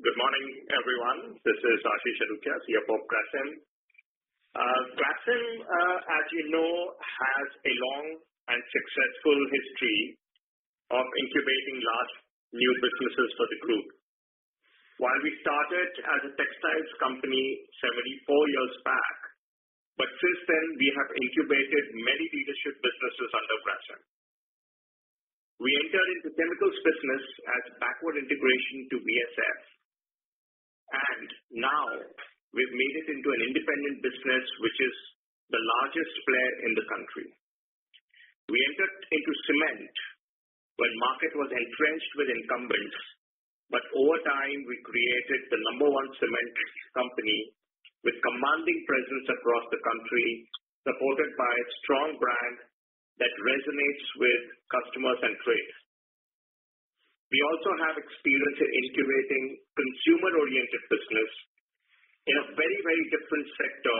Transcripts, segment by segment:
Good morning, everyone. This is Ashish Adukia, CFO of Grasim. Uh, Grasim, uh, as you know, has a long and successful history of incubating large new businesses for the group. While we started as a textiles company 74 years back, but since then, we have incubated many leadership businesses under Grasim. We entered into chemicals business as backward integration to and now we've made it into an independent business, which is the largest player in the country. We entered into cement when market was entrenched with incumbents, but over time, we created the number one cement company with commanding presence across the country, supported by a strong brand that resonates with customers and trade. We also have experience in incubating consumer-oriented business in a very, very different sector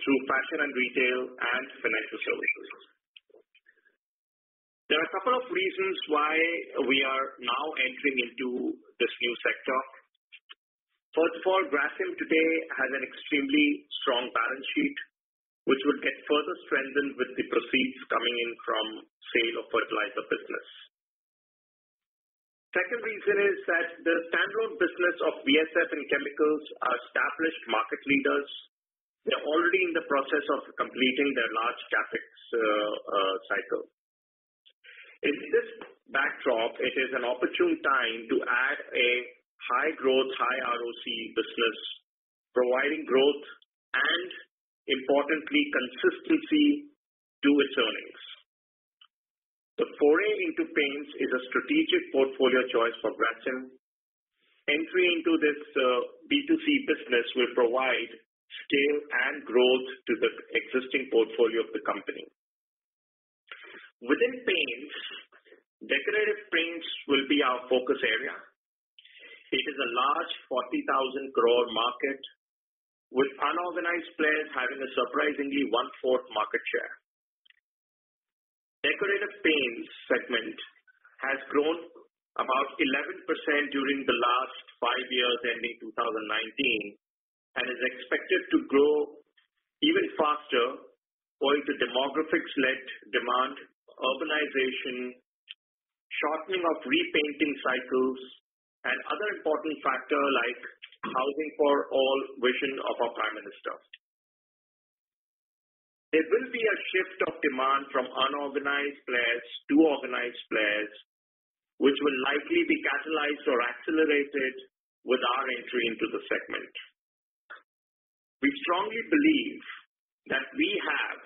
through fashion and retail and financial services. There are a couple of reasons why we are now entering into this new sector. First of all, Grasim today has an extremely strong balance sheet, which will get further strengthened with the proceeds coming in from sale of fertilizer business. Second reason is that the standalone business of VSF and chemicals are established market leaders. They're already in the process of completing their large CapEx uh, uh, cycle. In this backdrop, it is an opportune time to add a high growth, high ROC business, providing growth and importantly, consistency to its earnings. The foray into paints is a strategic portfolio choice for Grasim. Entry into this uh, B2C business will provide scale and growth to the existing portfolio of the company. Within paints, decorative paints will be our focus area. It is a large 40,000 crore market, with unorganized players having a surprisingly one-fourth market share. Decorative paints segment has grown about 11% during the last five years, ending 2019, and is expected to grow even faster owing to demographics-led demand, urbanization, shortening of repainting cycles, and other important factor like housing for all vision of our Prime Minister. There will be a shift of demand from unorganized players to organized players, which will likely be catalyzed or accelerated with our entry into the segment. We strongly believe that we have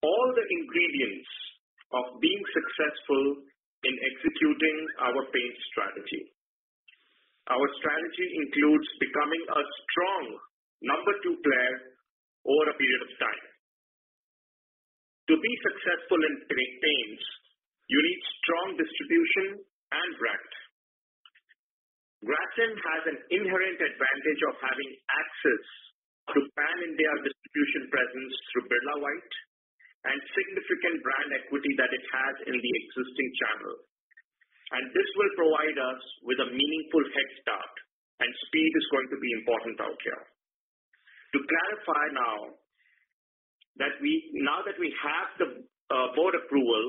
all the ingredients of being successful in executing our paint strategy. Our strategy includes becoming a strong number two player over a period of time. To be successful in paints, you need strong distribution and brand. Grasim has an inherent advantage of having access to pan-India distribution presence through Birla White and significant brand equity that it has in the existing channel. And this will provide us with a meaningful head start, and speed is going to be important out here. To clarify now that we now that we have the uh, board approval,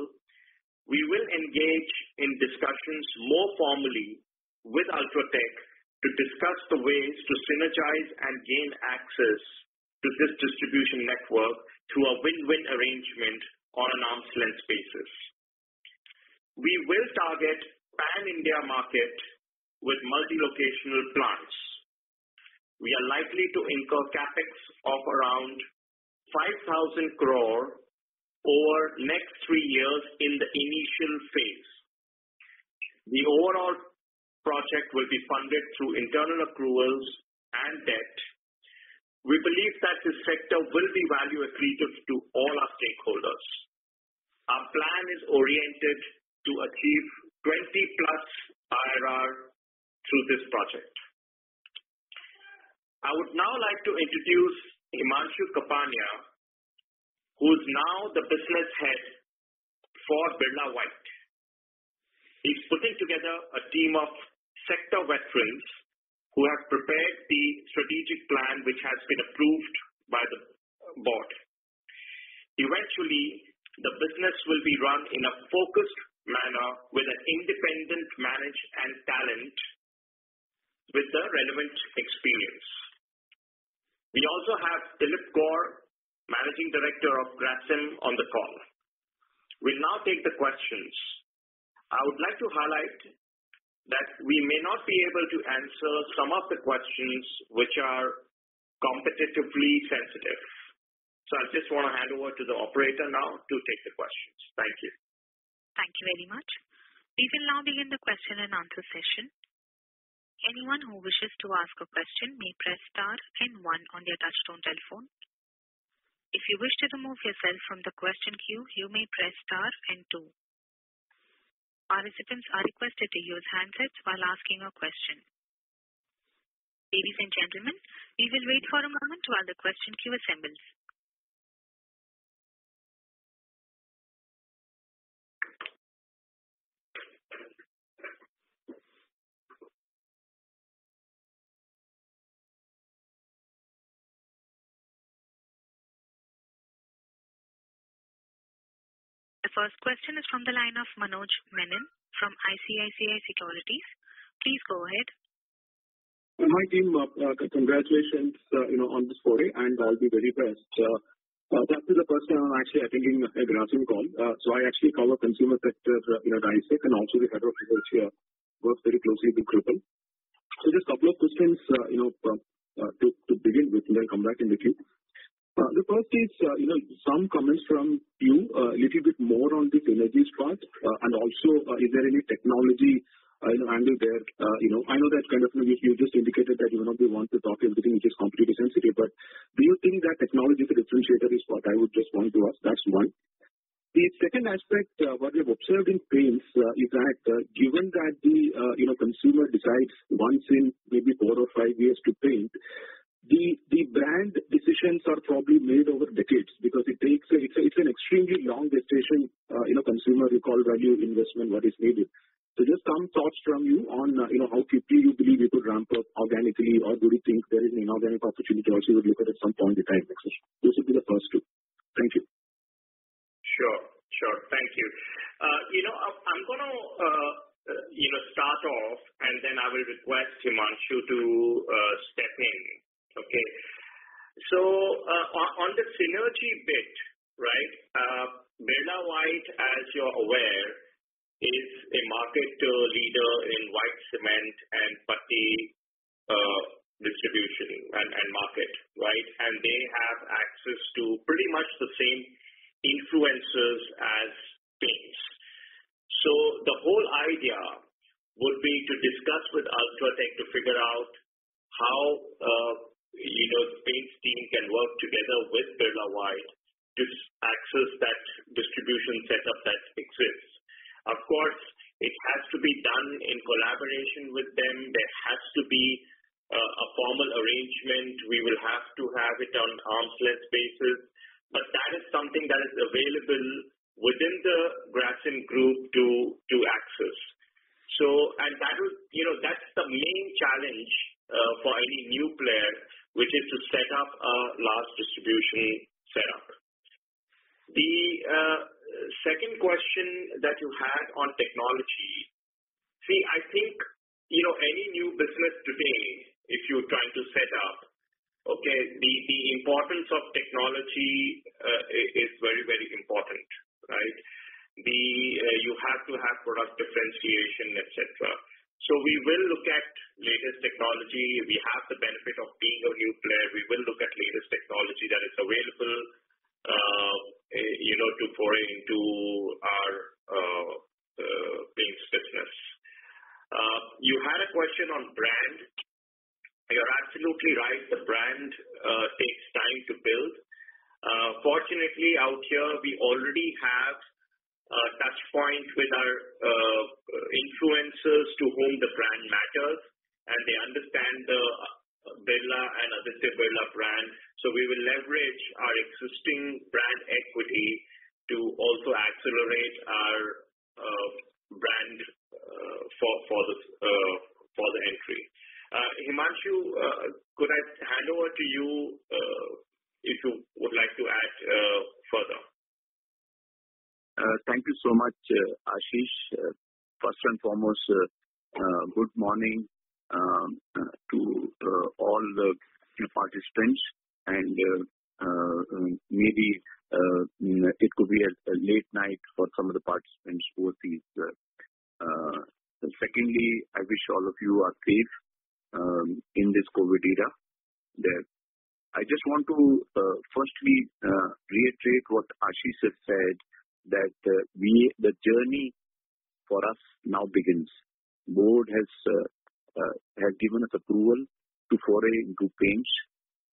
we will engage in discussions more formally with UltraTech to discuss the ways to synergize and gain access to this distribution network through a win-win arrangement on an arm's length basis. We will target pan-India market with multi-locational plants. We are likely to incur CapEx of around 5,000 crore over next three years in the initial phase. The overall project will be funded through internal accruals and debt. We believe that this sector will be value accretive to all our stakeholders. Our plan is oriented to achieve 20+ IRR through this project. I would now like to introduce Himanshu Kapania, who is now the business head for Birla White. He's putting together a team of sector veterans who have prepared the strategic plan, which has been approved by the board. Eventually, the business will be run in a focused manner with an independent manage and talent with the relevant experience. We also have Dilip Gaur, Managing Director of Grasim, on the call. We'll now take the questions. I would like to highlight that we may not be able to answer some of the questions which are competitively sensitive. So I just want to hand over to the operator now to take the questions. Thank you. Thank you very much. We will now begin the question and answer session. Anyone who wishes to ask a question may press star and one on their touchtone telephone. If you wish to remove yourself from the question queue, you may press star and two. Participants are requested to use handsets while asking a question. Ladies and gentlemen, we will wait for a moment while the question queue assembles. First question is from the line of Manoj Menon from ICICI Securities. Please go ahead. Hi, team. Uh, uh, congratulations uh, on this foray, and I'll be very best. That is the first time I'm actually attending a Grasim call. So I actually cover consumer sector at ICICI and also the head of research here, works very closely with Krupal. Just a couple of questions you know, to begin with, and then come back in the queue. Uh, the first is uh you know some comments from you, uh, a little bit more on the synergies part, uh, and also is there any technology angle there? Uh you know, I know that kind of you just indicated that you will not be want to talk everything which is completely sensitive, but do you think that technology is a differentiator is what I would just want to ask. That's one. The second aspect, what we have observed in paints is that given that the uh you know consumer decides once in maybe four or five years to paint, the brand decisions are probably made over decades because it takes a it's it's an extremely long gestation uh, you know, consumer recall value investment what is needed. So just some thoughts from you on uh you know how quickly you believe you could ramp up organically, or do you think there is an inorganic opportunity also you would look at some point in time? Those would be the first two. Thank you. Sure. Sure. Thank you. Uh, you know, I'm going to uh, you know, start off, and then I will request Himanshu to step in. Okay. So uh, on the synergy bit, right, uh, Birla White, as you're aware, is a market leader in white cement and putty uh, distribution and market. Right? And they have access to pretty much the same influencers as paints. So the whole idea would be to discuss with UltraTech to figure out how the paints team can work together with Birla White to access that distribution setup that exists. Of course, it has to be done in collaboration with them. There has to be uh, a formal arrangement. We will have to have it on arm's length basis. But that is something that is available within the Grasim Group to to access. So, and that was, you know, that's the main challenge Uh, for any new player, which is to set up a large distribution setup. The uh, second question that you had on technology. See, I think you know, any new business today, if you're trying to set up, okay, the importance of technology uh, is very very important. Right? The you have to have product differentiation, et cetera. So we will look at latest technology. We have the benefit of being a new player. We will look at latest technology that is available eh, you know, to foray into our uh, paints business. Uh, you had a question on brand. You're absolutely right. The brand uh, takes time to build. Fortunately, out here, we already have touch point with our uh, influencers to whom the brand matters, and they understand the uh, Birla and Aditya Birla brand. So we will leverage our existing brand equity to also accelerate our uh, brand for for the uh for the entry. Himanshu, could I hand over to you if you would like to add further? Uh, thank you so much, uh, Ashish. Uh, first and foremost, good morning um, to all the participants. And um, maybe mm, it could be a late night for some of the participants overseas. Secondly, I wish all of you are safe um, in this COVID era. I just want to firstly reiterate what Ashish has said, that uh, the journey for us now begins. Board uh, uh, has given us approval to foray into paints.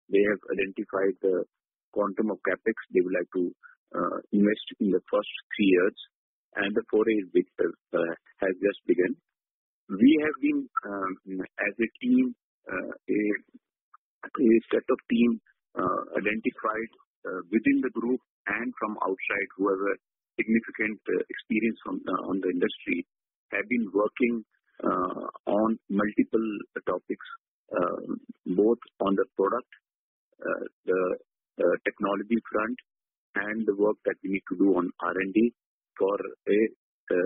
They have identified the quantum of CapEx they would like to invest in the first three years, and the foray has just begun. We have been, um, as a team, a set of team identified within the group and from outside, who have a significant uh, experience uh, on the industry, have been working uh, on multiple topics, both on the product, the technology front, and the work that we need to do on R&D for a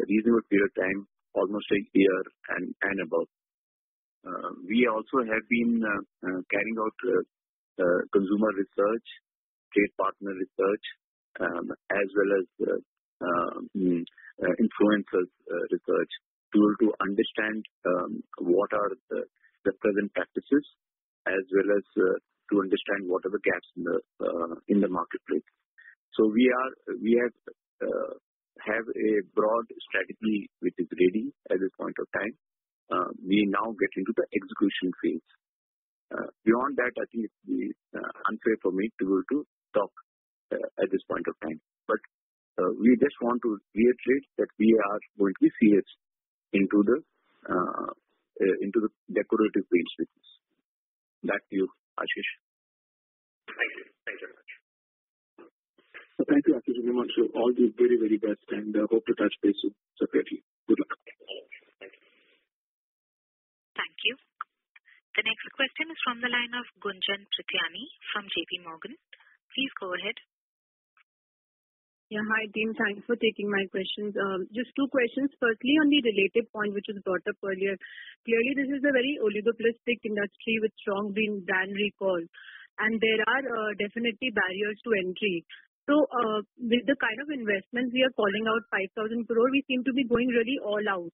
reasonable period of time, almost a year and above. We also have been carrying out consumer research, trade partner research, um, as well as Uh, mm, uh, influencers uh, research tool to understand um, what are the present practices, as well as to understand what are the gaps in the marketplace. So we are we have have a broad strategy which is ready at this point of time. We now get into the execution phase. Beyond that, I think it's unfair for me to talk at this point of time. Uh, we just want to reiterate that we are going to be serious into the uh, uh, into the decorative paints business. Back to you, Ashish. Thank you. Thank you very much. Thank you, Ashish and Himanshu. All the very, very best, and hope to touch base soon separately. Good luck. Thank you. Thank you. The next question is from the line of Gunjan Prithyani from JPMorgan. Please go ahead. Yeah. Hi, team. Thanks for taking my questions. Um, just two questions. Firstly, on the related point, which was brought up earlier. Clearly, this is a very oligopolistic industry with strong brand recall, and there are uh, definitely barriers to entry. So, uh, with the kind of investments we are calling out, 5,000 crore, we seem to be going really all out.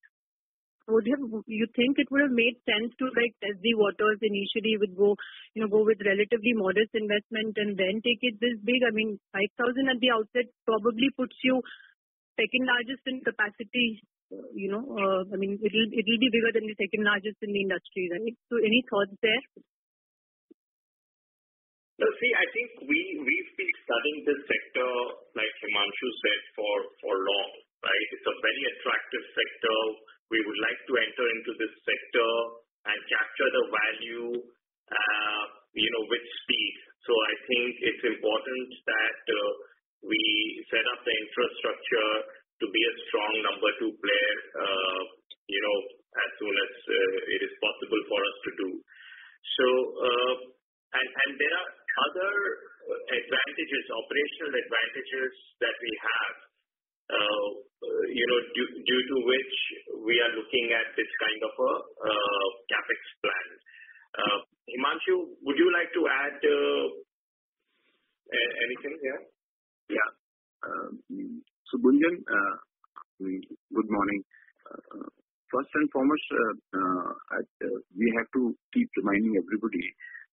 Would have you think it would have made sense to like test the waters initially, with go you know go with relatively modest investment and then take it this big? I mean, 5,000 at the outset probably puts you second largest in capacity. You know, uh, I mean, it will it'll be bigger than the second largest in the industry, right? So, any thoughts there? I think we've been studying this sector, like Himanshu said, for long, right? It's a very attractive sector. We would like to enter into this sector and capture the value uh you know with speed. So I think it's important that we set up the infrastructure to be a strong number two player uh, you know, as soon as it is possible for us to do. So, and there are other advantages, operational advantages that we have, you know, due to which we are looking at this kind of a uh, CapEx plan. Uh, Himanshu, would you like to add uh, anything here? Yeah. Gunjan, good morning. First and foremost, we have to keep reminding everybody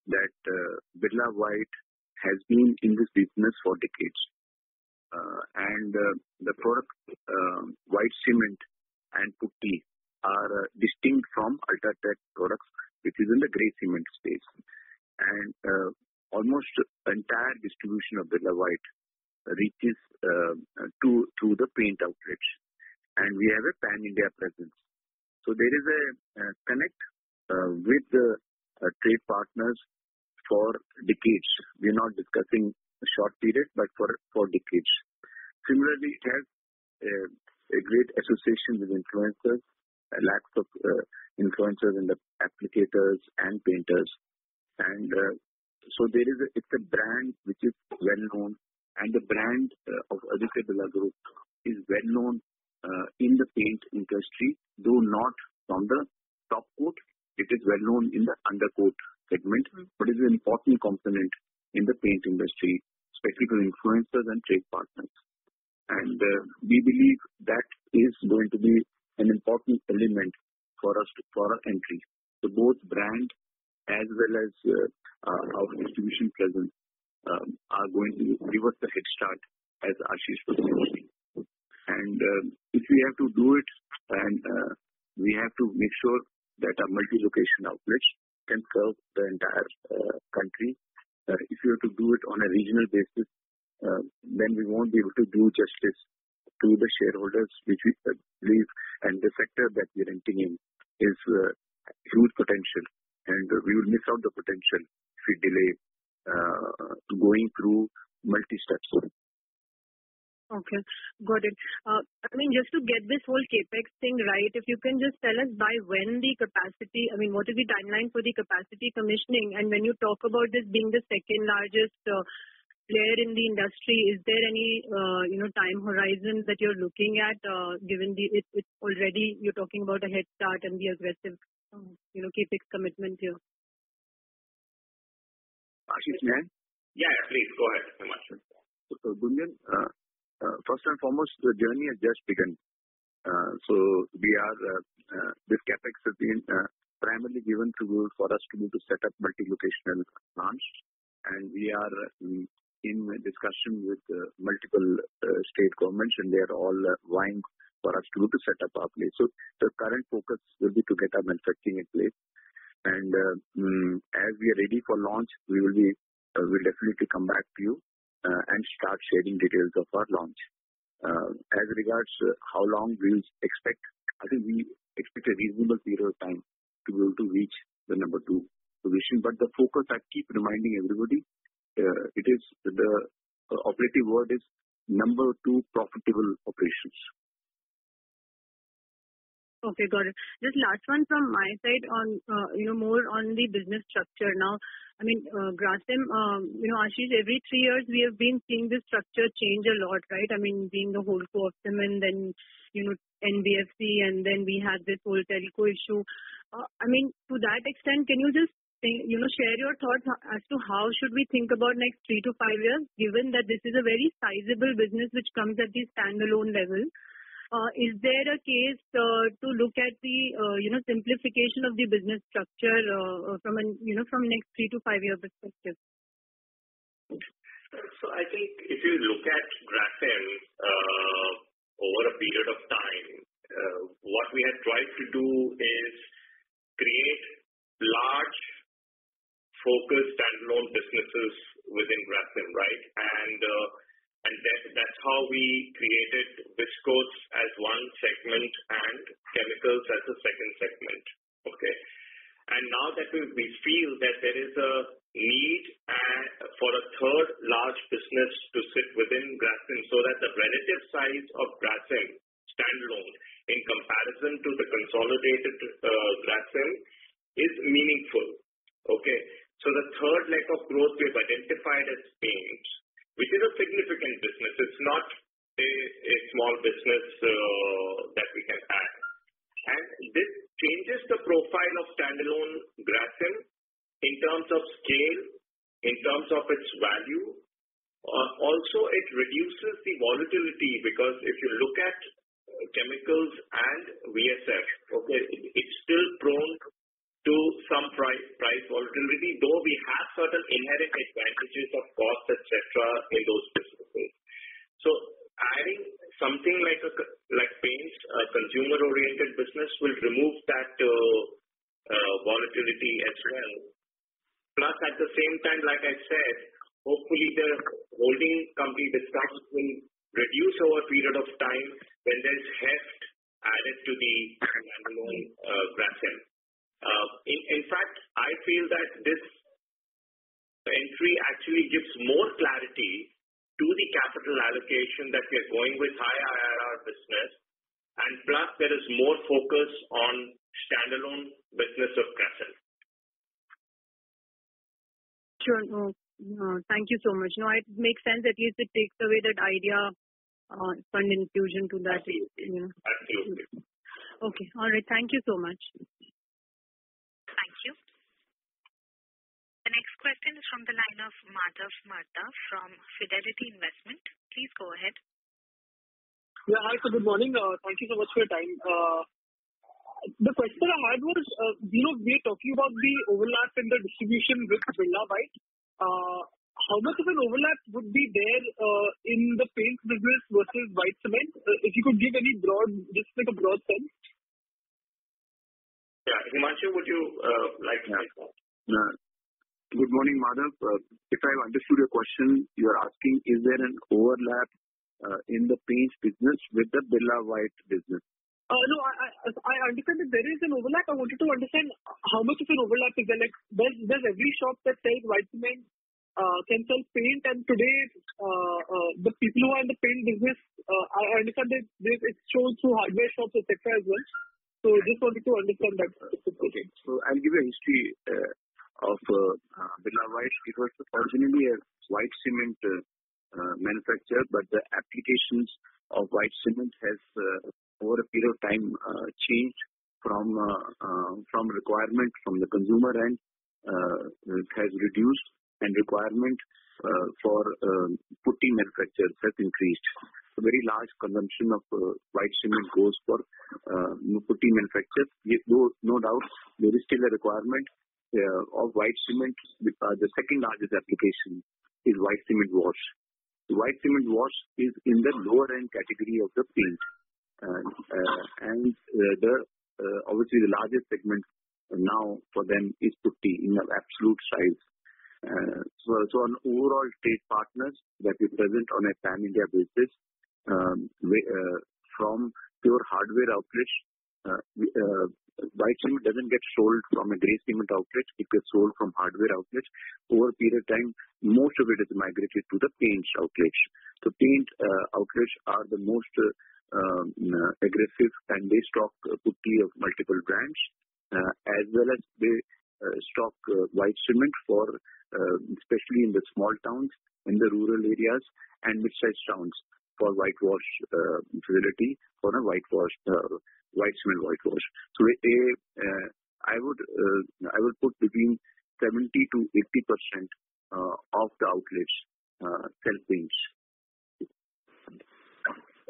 that uh, Birla White has been in this business for decades. Uh, and uh, the product, um, white cement and putty, are distinct from UltraTech products, which is in the gray cement space. And almost entire distribution of Birla White reaches to through the paint outlets, and we have a pan-India presence. So there is a connect with the Uh, trade partners for decades. We're not discussing a short period, but for decades. Similarly, it has uh, a great association with influencers a lakhs of influencers and the applicators and painters. And uh so there is a it's a brand which is well-known, and the brand of Aditya Birla Group is well-known in the paint industry, though not from the top coat. It is well-known in the undercoat segment, mm-hmm. but is an important component in the paint industry, especially for influencers and trade partners. And uh, we believe that is going to be an important element for us to for our entry. So both brand as well as uh, uh, our distribution presence um, are going to give us the head start, as Ashish was mentioning. If we have to do it, and we have to make sure that our multi-location outlets can serve the entire country. Uh, If you have to do it on a regional basis, uh, then we won't be able to do justice to the shareholders, which we believe, and the sector that we're entering in is huge potential, and we will miss out the potential if we delay going through multi-steps. Okay. Got it. Uh, I mean, just to get this whole CapEx thing right, if you can just tell us by when the capacity, I mean, what is the timeline for the capacity commissioning? And when you talk about this being the second largest uh, player in the industry, is there any uh, you know time horizon that you're looking at, uh, given the it's already you're talking about a head start and the aggressive um, you know, CapEx commitment here? Ashish, may I? Yeah, please go ahead, Himanshu. Gunjan, Uh, first and foremost, the journey has just begun. Uh so we are uh uh this CapEx has been uh, primarily given to for us to be able to set up multi-locational plants, and we are um, in discussion with uh, multiple state governments, and they are all vying for us to be able to set up our place. So the current focus will be to get our manufacturing in place. And mm, as we are ready for launch, we'll definitely come back to you Uh, and start sharing details of our launch. Uh, as regards uh, how long we'll expect, I think we expect a reasonable period of time to be able to reach the number two position. But the focus, I keep reminding everybody, it is the operative word is number two profitable operations. Okay, got it. Just last one from my side on, uh, you know, more on the business structure now. I mean, uh, Grasim, um, you know, Ashish, every three years we have been seeing this structure change a lot, right? I mean, being the whole co of and then you know, NBFC, and then we had this whole Telco issue. Uh, I mean, to that extent, can you just eh, you know, share your thoughts as to how should we think about next three to five years, given that this is a very sizable business which comes at the standalone level? Uh, is there a case uh, to look at the uh, simplification of the business structure from an you know from next three to five-year perspective? So I think if you look at Grasim over a period of time, what we have tried to do is create large, focused, standalone businesses within Grasim, right? And that's how we created Viscose as one segment and Chemicals as a second segment. Okay. And now that we feel that there is a need uh, for a third large business to sit within Grasim so that the relative size of Grasim standalone in comparison to the consolidated uh, Grasim is meaningful. Okay. So the third leg of growth we have identified as paint, which is a significant business. It's not a a small business that we can add. And this changes the profile of standalone Grasim in terms of scale, in terms of its value. Uh, Also, it reduces the volatility because if you look at Chemicals and VSF, okay, it's still prone to some price volatility, though we have certain inherent advantages of cost, et cetera, in those businesses. So adding something like a c like paints, a consumer-oriented business, will remove that uh, uh, volatility as well. Plus, at the same time, like I said, hopefully the holding company discounts will reduce over a period of time when there's heft added to the standalone uh, Grasim. Uh, in fact, I feel that this entry actually gives more clarity to the capital allocation that we are going with high IRR business and Plus, there is more focus on standalone business of CRAFL. Sure. Thank you so much. No, it makes sense. At least it takes away that idea of fund infusion to that. Absolutely. Okay. All right. Thank you so much. Thank you. The next question is from the line of Madhav Marda from Fidelity Investment. Please go ahead. Yeah. Hi, sir. Good morning. Uh, thank you so much for your time. Uh, the question I had was, uh you know we're talking about the overlap in the distribution with Birla White. Uh, how much of an overlap would be there in the paints business versus white cement? If you could give any broad, just like a broad sense. Yeah. Himanshu, would you uh, like to take that? Uh, good morning, Madhav. Uh, if I understood your question, you are asking is there an overlap in the paints business with the Birla White business? No, I I understand that there is an overlap. I wanted to understand how much of an overlap is there. Does every shop that sells white cement can sell paint? And today, the people who are in the paint business, I understand that it's sold through hardware shops, et cetera, as well. So just wanted to understand that. Okay. So I'll give you a history uh, of uh, Birla White. It was originally a white cement uh, manufacturer, but the applications of white cement has, over a period of time, changed from requirement from the consumer end, has reduced, and requirement Uh, for um, putty manufacturers has increased. A very large consumption of uh, white cement goes for uh, putty manufacturers. No doubt, there is still a requirement of white cement. The second largest application is white cement wash. White cement wash is in the lower-end category of the paint. Obviously, the largest segment now for them is putty in absolute size. So, on overall trade partners that we present on a pan-India basis, um, uh, from pure hardware outlets, uh, white cement uh, doesn't get sold from a grey cement outlet. It gets sold from hardware outlets. Over a period of time, most of it is migrated to the paint outlets. The paint outlets are the most um, aggressive, and they stock putty of multiple brands, as well as they stock uh, white cement, for uh, especially in the small towns, in the rural areas, and mid-sized towns for whitewash uh, facility for a whitewash white cement whitewash. I would uh I would put between 70%-80% of the outlets sell paints.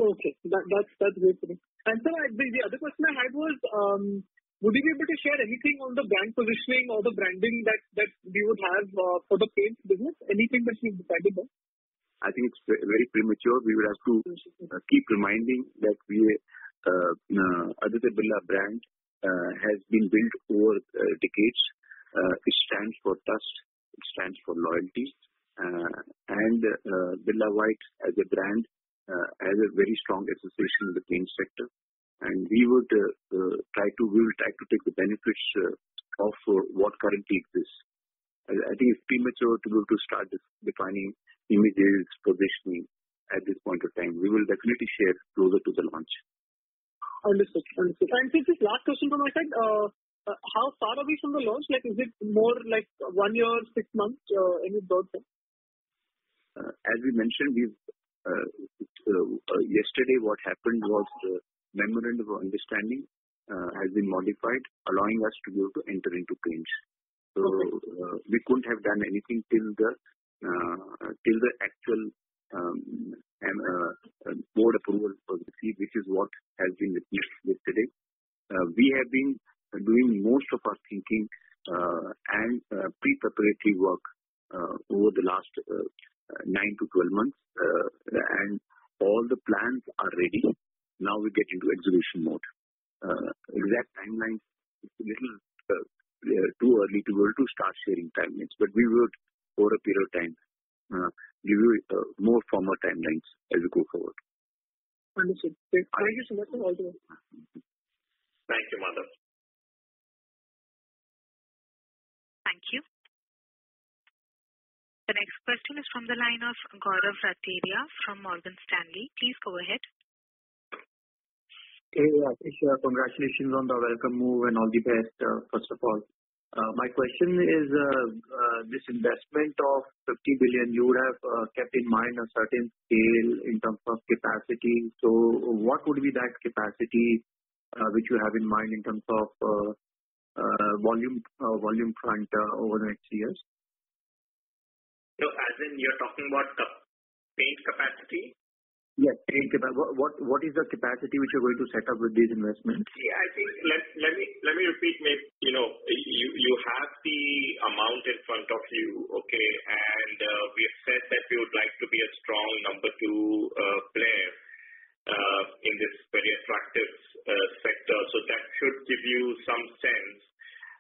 Okay. That's that's great to know. Sir, the other question I had was, um, would you be able to share anything on the brand positioning or the branding that that we would have uh, for the paints business? Anything that you've decided on? I think it's very premature. We will have to uh, keep reminding that we, uh, Aditya Birla brand has been built over decades. It stands for trust, it stands for loyalty. And Birla White as a brand has a very strong association with the paint sector. And we would uh uh try to we will try to take the benefits uh, of uh, what currently exists. I think it's premature to be able to start defining images, positioning at this point of time. We will definitely share closer to the launch. Understood. Just last question from my side. Uh, how far are we from the launch? Is it more like one year, six months? Any thoughts there? As we mentioned, yesterday what happened was memorandum of understanding uh, has been modified, allowing us to be able to enter into paints. So, uh, we couldn't have done anything till the uh, till the actual um, board approval was received, which is what has been witnessed yesterday. We have been doing most of our thinking and pre-preparatory work over the last nine to twelve months, and all the plans are ready. Now we get into execution mode. Uh, exact timelines, it's a little uh, uh, too early to be able to start sharing timelines. But we would, over a period of time, give you more formal timelines as we go forward. Understood. Thank you so much, and all the best. Thank you, Madhav. Thank you. The next question is from the line of Gaurav Rateria from Morgan Stanley. Please go ahead. Hey, Ashish. Congratulations on the welcome move and all the best, uh, first of all. Uh, my question is, uh, this investment of 50 billion, you would have kept in mind a certain scale in terms of capacity. So what would be that capacity which you have in mind in terms of volume volume front over the next years? So as in you're talking about paint capacity? Yes. What is the capacity which you're going to set up with these investments? I think, let let me let me repeat. Maybe you know, you have the amount in front of you, okay? And uh, We have said that we would like to be a strong number two uh, player uh, in this very attractive sector. So that should give you some sense.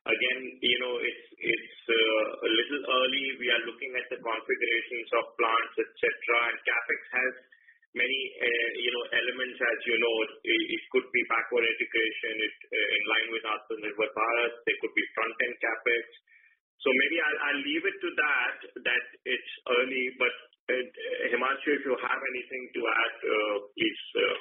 Again, you know, it's it's a little early. We are looking at the configurations of plants, Bharat. There could be front-end CapEx. So maybe I'll leave it to that that it's early, but uh, Himanshu, if you have anything to add, uh, please. Uh,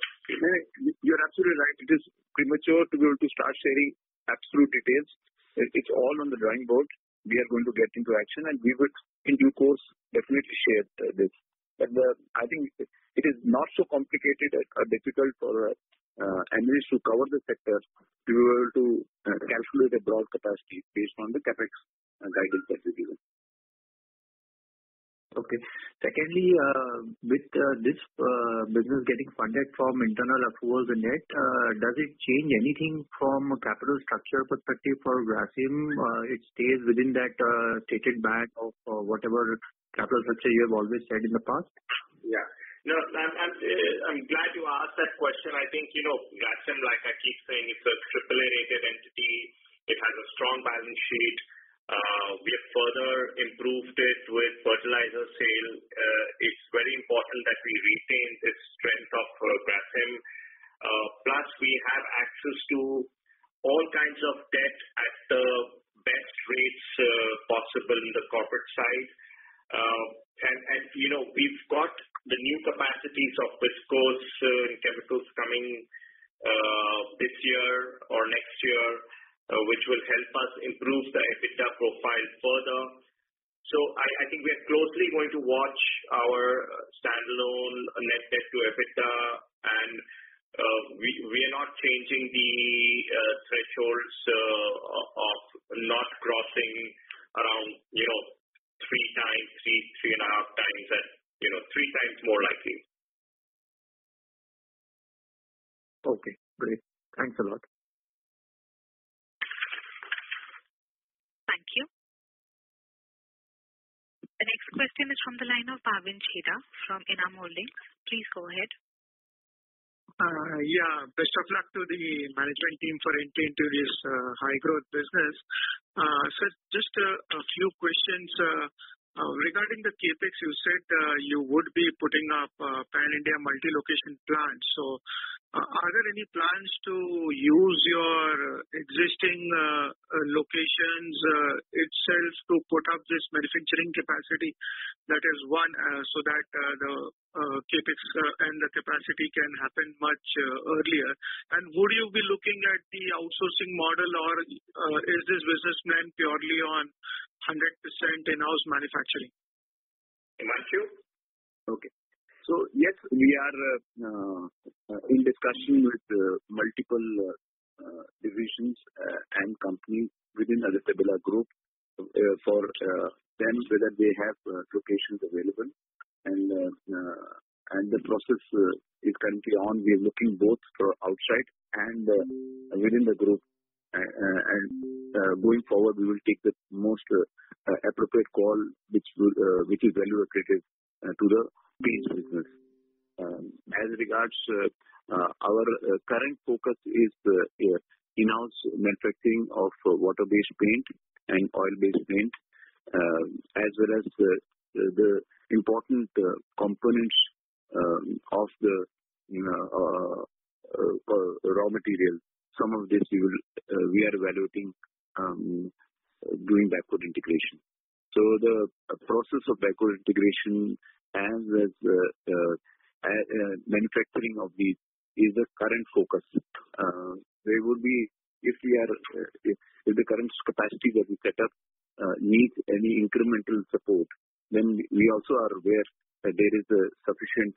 you're absolutely right. It is premature to be able to start sharing absolute details. It's all on the drawing board. We are going to get into action, and we would, in due course, definitely share this. I think it is not so complicated or difficult for analysts who cover the sector to be able to calculate a broad capacity based on the CapEx guidance that we've given. Okay. Secondly, with this business getting funded from internal accruals and debt, uh, does it change anything from a capital structure perspective for Grasim? Uh, it stays within that uh, stated band of whatever capital structure you have always said in the past? Yeah. No, I'm I'm glad you asked that question. I think, you know Grasim, like I keep saying, it's a AAA-rated entity. It has a strong balance sheet. Uh, we have further improved it with fertilizer sale. Uh, it's very important that we retain this strength of uh, Grasim. Plus, we have access to all kinds of debt at the best rates possible in the corporate side. And you know we've got the new capacities of viscose and chemicals coming this year or next year, Uh, which will help us improve the EBITDA profile further. So I think we are closely going to watch our uh, standalone uh, net debt to EBITDA, and we are not changing the thresholds of not crossing around three times, three and a half times, and three times more likely. Okay, great. Thanks a lot. Thank you. The next question is from the line of Bhavin Chheda from Enam Holdings. Please go ahead. Uh, yeah. Best of luck to the management team for entering into this uh, high-growth business. Uh, sir, just a few questions. Regarding the CapEx, you said you would be putting up pan-India multi-location plants. Are there any plans to use your existing uh, uh, locations uh, itself to put up this manufacturing capacity? That is one, so that the CapEx and the capacity can happen much earlier. And would you be looking at the outsourcing model, or is this business plan purely on 100% in-house manufacturing? Himanshu? Okay. So yes, we are uh, uh, in discussion with uh, multiple divisions and companies within Aditya Birla Group for them, whether they have locations available. And the process is currently on. We are looking both for outside and within the group. And going forward, we will take the most appropriate call, which is value accretive Uh, to the paints business. Um, as regards uh, our uh, current focus is in-house manufacturing of water-based paint and oil-based paint, um, as well as the important components um, of the raw material. Some of this we are evaluating doing backward integration. So the uh, process of backward integration as well as uh, uh, manufacturing of these is the current focus. There would be, if we are if the current capacity that we set up needs any incremental support, then we also are aware that there is a sufficient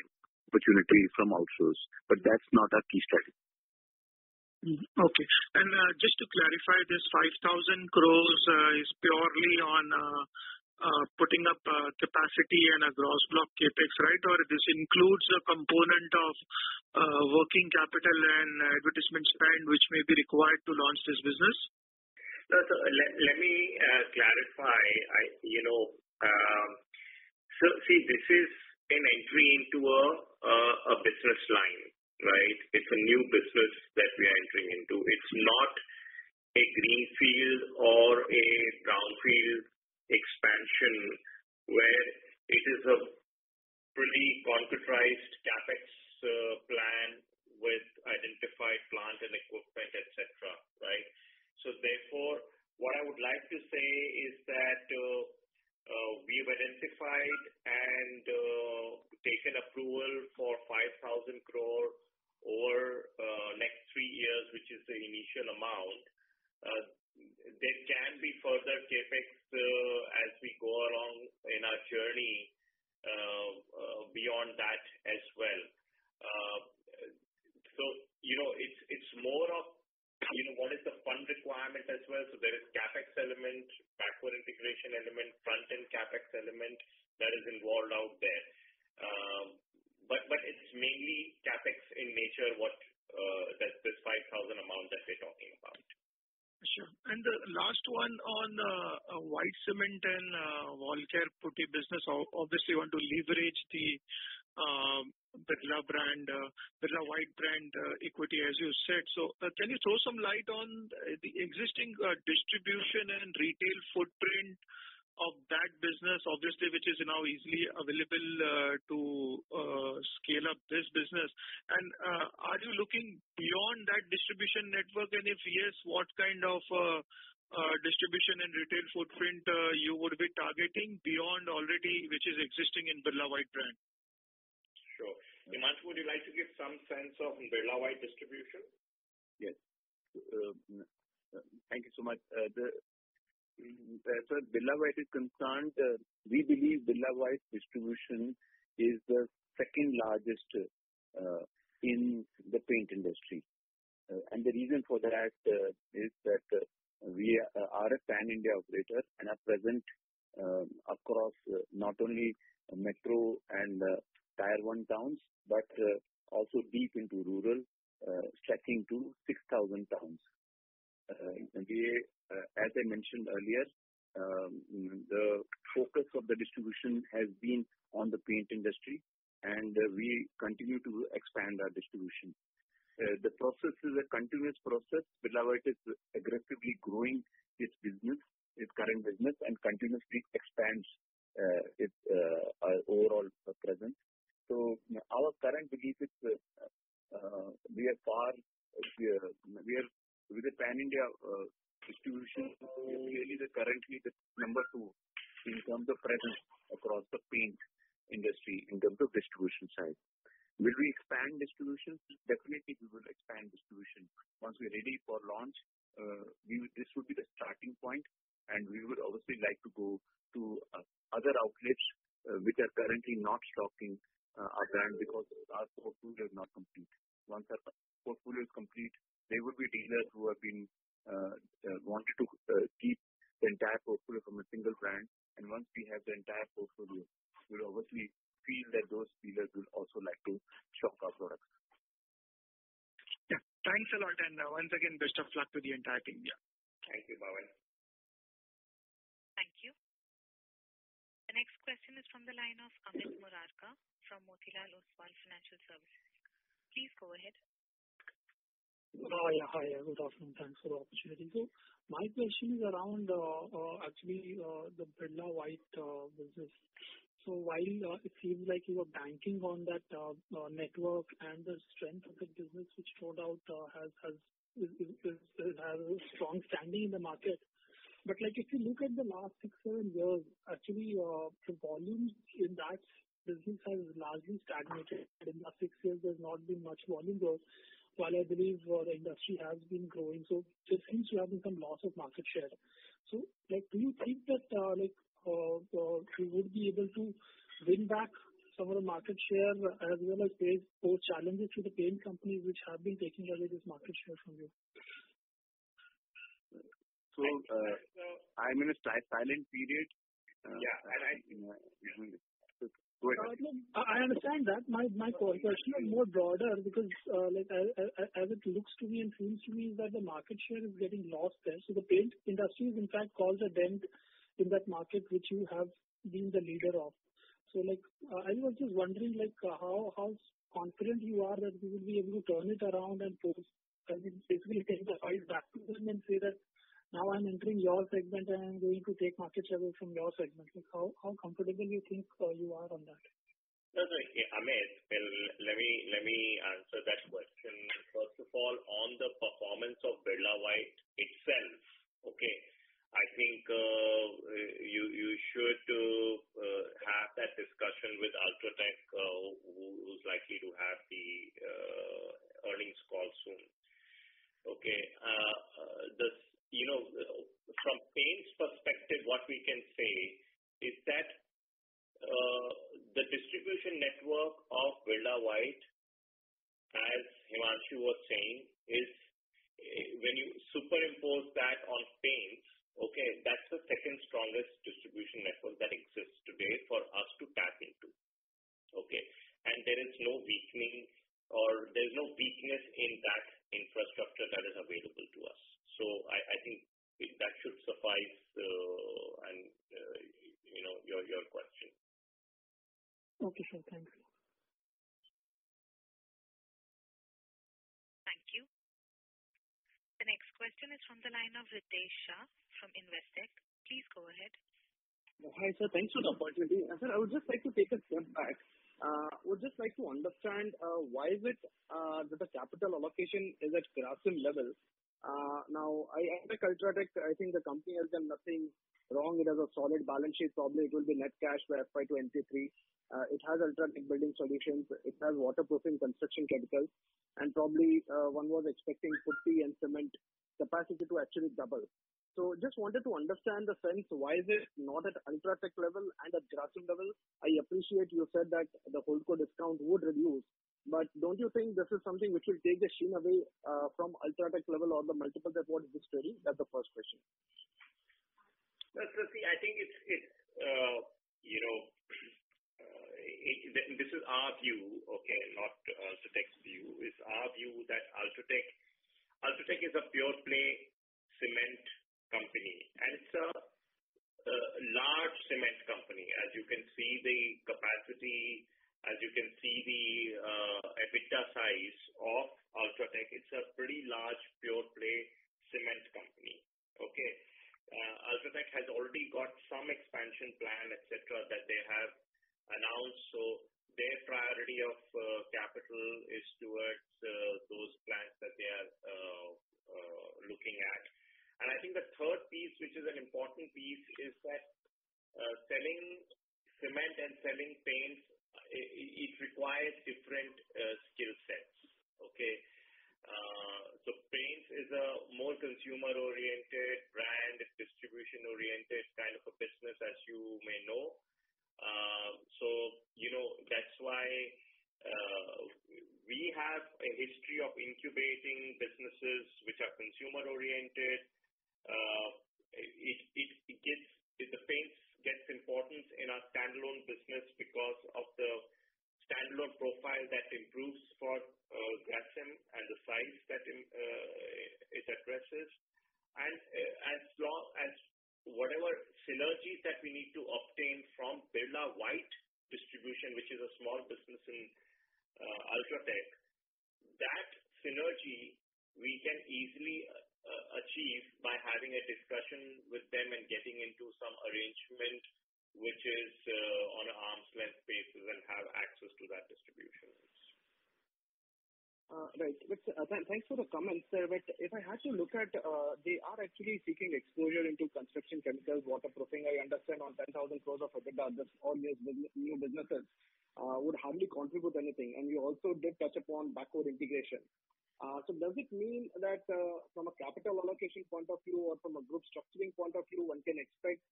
opportunity from outsource. But that's not our key strategy. Mm-hmm. Okay. And uh, just to clarify, this 5,000 crores uh, is purely on uh, putting up capacity and a gross block CapEx, right? Or this includes a component of working capital and advertisement spend, which may be required to launch this business? No. Let me clarify. You know, um, so see, this is an entry into a business line, right? It's a new business that we are entering into. It's not a greenfield or a brownfield expansion where it is a fully concretized CapEx uh, plan with identified plant and equipment, et cetera, right? Therefore, what I would like to say is that uh, uh, we've identified and taken approval for 5,000 crore over uh, next three years, which is the initial amount. Uh, there can be further CapEx uh, as we go along in our journey beyond that as well. Um so you know it's it's more of you know what is the fund requirement as well. So there is CapEx element, backward integration element, front-end CapEx element that is involved out there. Um, But it's mainly CapEx in nature, what uh, this 5,000 amount that we're talking about. Sure. And the last one on uh, uh, white cement and Wallcare Putty business. Obviously, you want to leverage the um, brand Birla White brand equity, as you said. So uh can you throw some light on the existing distribution and retail footprint of that business, obviously, which is now easily available uh, to uh, scale up this business? And uh, are you looking beyond that distribution network? And if yes, what kind of distribution and retail footprint you would be targeting beyond already, which is existing in Birla White brand? Sure. Himanshu, would you like to give some sense of Birla White distribution? Yes. Thank you so much. Uh, as far as Birla White is concerned, uh, we believe Birla distribution is the second largest uh, in the paint industry. And the reason for that is that we are a pan-India operator and are present across not only metro and Tier 1 towns, but also deep into rural, stretching to 6,000 towns. Uh, as I mentioned earlier, um, the focus of the distribution has been on the paint industry, and uh, we continue to expand our distribution. Uh, the process is a continuous process. White is aggressively growing its business, its current business and continuously expands its overall presence. So our current belief is with the pan-India uh, distribution, we are really currently the number two in terms of presence across the paint industry in terms of distribution side. Will we expand distribution? Definitely, we will expand distribution. Once we're ready for launch, uh, this would be the starting point, and we would obviously like to go to uh, other outlets which are currently not stocking our brand because our portfolio is not complete. Once our portfolio is complete, there will be dealers who have wanted to keep the entire portfolio from a single brand. Once we have the entire portfolio, we'll obviously feel that those dealers will also like to stock our products. Yeah. Thanks a lot. Once again, best of luck to the entire team. Yeah. Thank you, Bhavin. Thank you. The next question is from the line of Amit Murarka from Motilal Oswal Financial Services. Please go ahead. Yeah. Hi. Good afternoon. Thanks for the opportunity. So my question is around uh, actually uh, the Birla White uh, business. So while it seems like you are banking on that network and the strength of the business, which no doubt has a strong standing in the market. But like if you look at the last six, seven years, actually, uh, the volumes in that business has largely stagnated. In the last six years, there's not been much volume growth, while I believe uh, the industry has been growing. So there seems to have been some loss of market share. So like do you think that uh, we would be able to win back some of the market share as well as face those challenges to the paint companies which have been taking away this market share from you? So uh, I'm in a silent period. Yeah. Uh, go ahead. Uh, I understand that. My my question is more broader because as it looks to me and seems to me is that the market share is getting lost there. So the paint industry is in fact caused a dent in that market, which you have been the leader of. I was just wondering like uh how confident you are that you will be able to turn it around and basically take the fight back to them and say that, "Now I'm entering your segment, and I'm going to take market share away from your segment." like How comfortable you think you are on that? Amit, let me let me answer that question. First of all, on the performance of Birla White itself, okay, I think uh, you should uh, have that discussion with UltraTech, uh, who's likely to have the earnings call soon. Okay. This you know from paints perspective, what we can say is that the distribution network of Birla White, as Himanshu was saying, is eh, when you superimpose that on paints, okay, that's the second strongest distribution network that exists today for us to tap into. Okay. And there is no weakening or there's no weakness in that infrastructure that is available to us. So I think that should suffice uh, and uh, you know your your question. Okay, sir. Thank question is from the line of Ritesh Shah from Investec. Please go ahead. Hi, sir. Thanks for the opportunity. Uh, sir, I would just like to take a step back. Uh, would just like to understand uh, why is it that the capital allocation is at Grasim level. Now, I expect UltraTech, I think the company has done nothing wrong. It has a solid balance sheet. Probably it will be net cash by FY 2023. It has UltraTech Building Solutions. It has waterproofing construction chemicals, and probably one was expecting putty and cement capacity to actually double. So just wanted to understand the sense, why is it not at UltraTech level and at Grasim level? I appreciate you said that the holdco discount would reduce, but don't you think this is something which will take the sheen away uh, from UltraTech level or the multiple that what is this trading? That's the first question. See, I think it's, uh, you know, this is our view, okay, not uh, UltraTech's view. It's our view that UltraTech is a pure play cement company, and it's a large cement company. As you can see the capacity, as you can see the uh, EBITDA size of UltraTech, it's a pretty large pure play cement company. Okay. Uh, UltraTech has already got some expansion plan, et cetera, that they have announced. Their priority of uh, capital is towards uh, those plans that they are uh, looking at. And I think the third piece, which is an important piece, is that selling cement and selling paints, it requires different skill sets. Okay. So paints is a more consumer-oriented brand, distribution-oriented kind of a business, as you may know. Uh, that's why uh, we have a history of incubating businesses which are consumer-oriented. Uh, it it gets, the paints gets importance in our standalone business because of the standalone profile that improves for Grasim and the size that it addresses. And as long as whatever synergies that we need to obtain from Birla White distribution, which is a small business in uh, UltraTech, that synergy we can easily uh, achieve by having a discussion with them and getting into some arrangement which is uh, on an arm's length basis and have access to that distribution. Uh, right. Uh, thanks for the comments, sir. If I had to look at, uh, they are actually seeking exposure into construction chemicals, waterproofing. I understand on 10,000 crores of EBITDA, all these new businesses would hardly contribute anything. And you also did touch upon backward integration. So, does it mean that from a capital allocation point of view or from a group structuring point of view, one can expect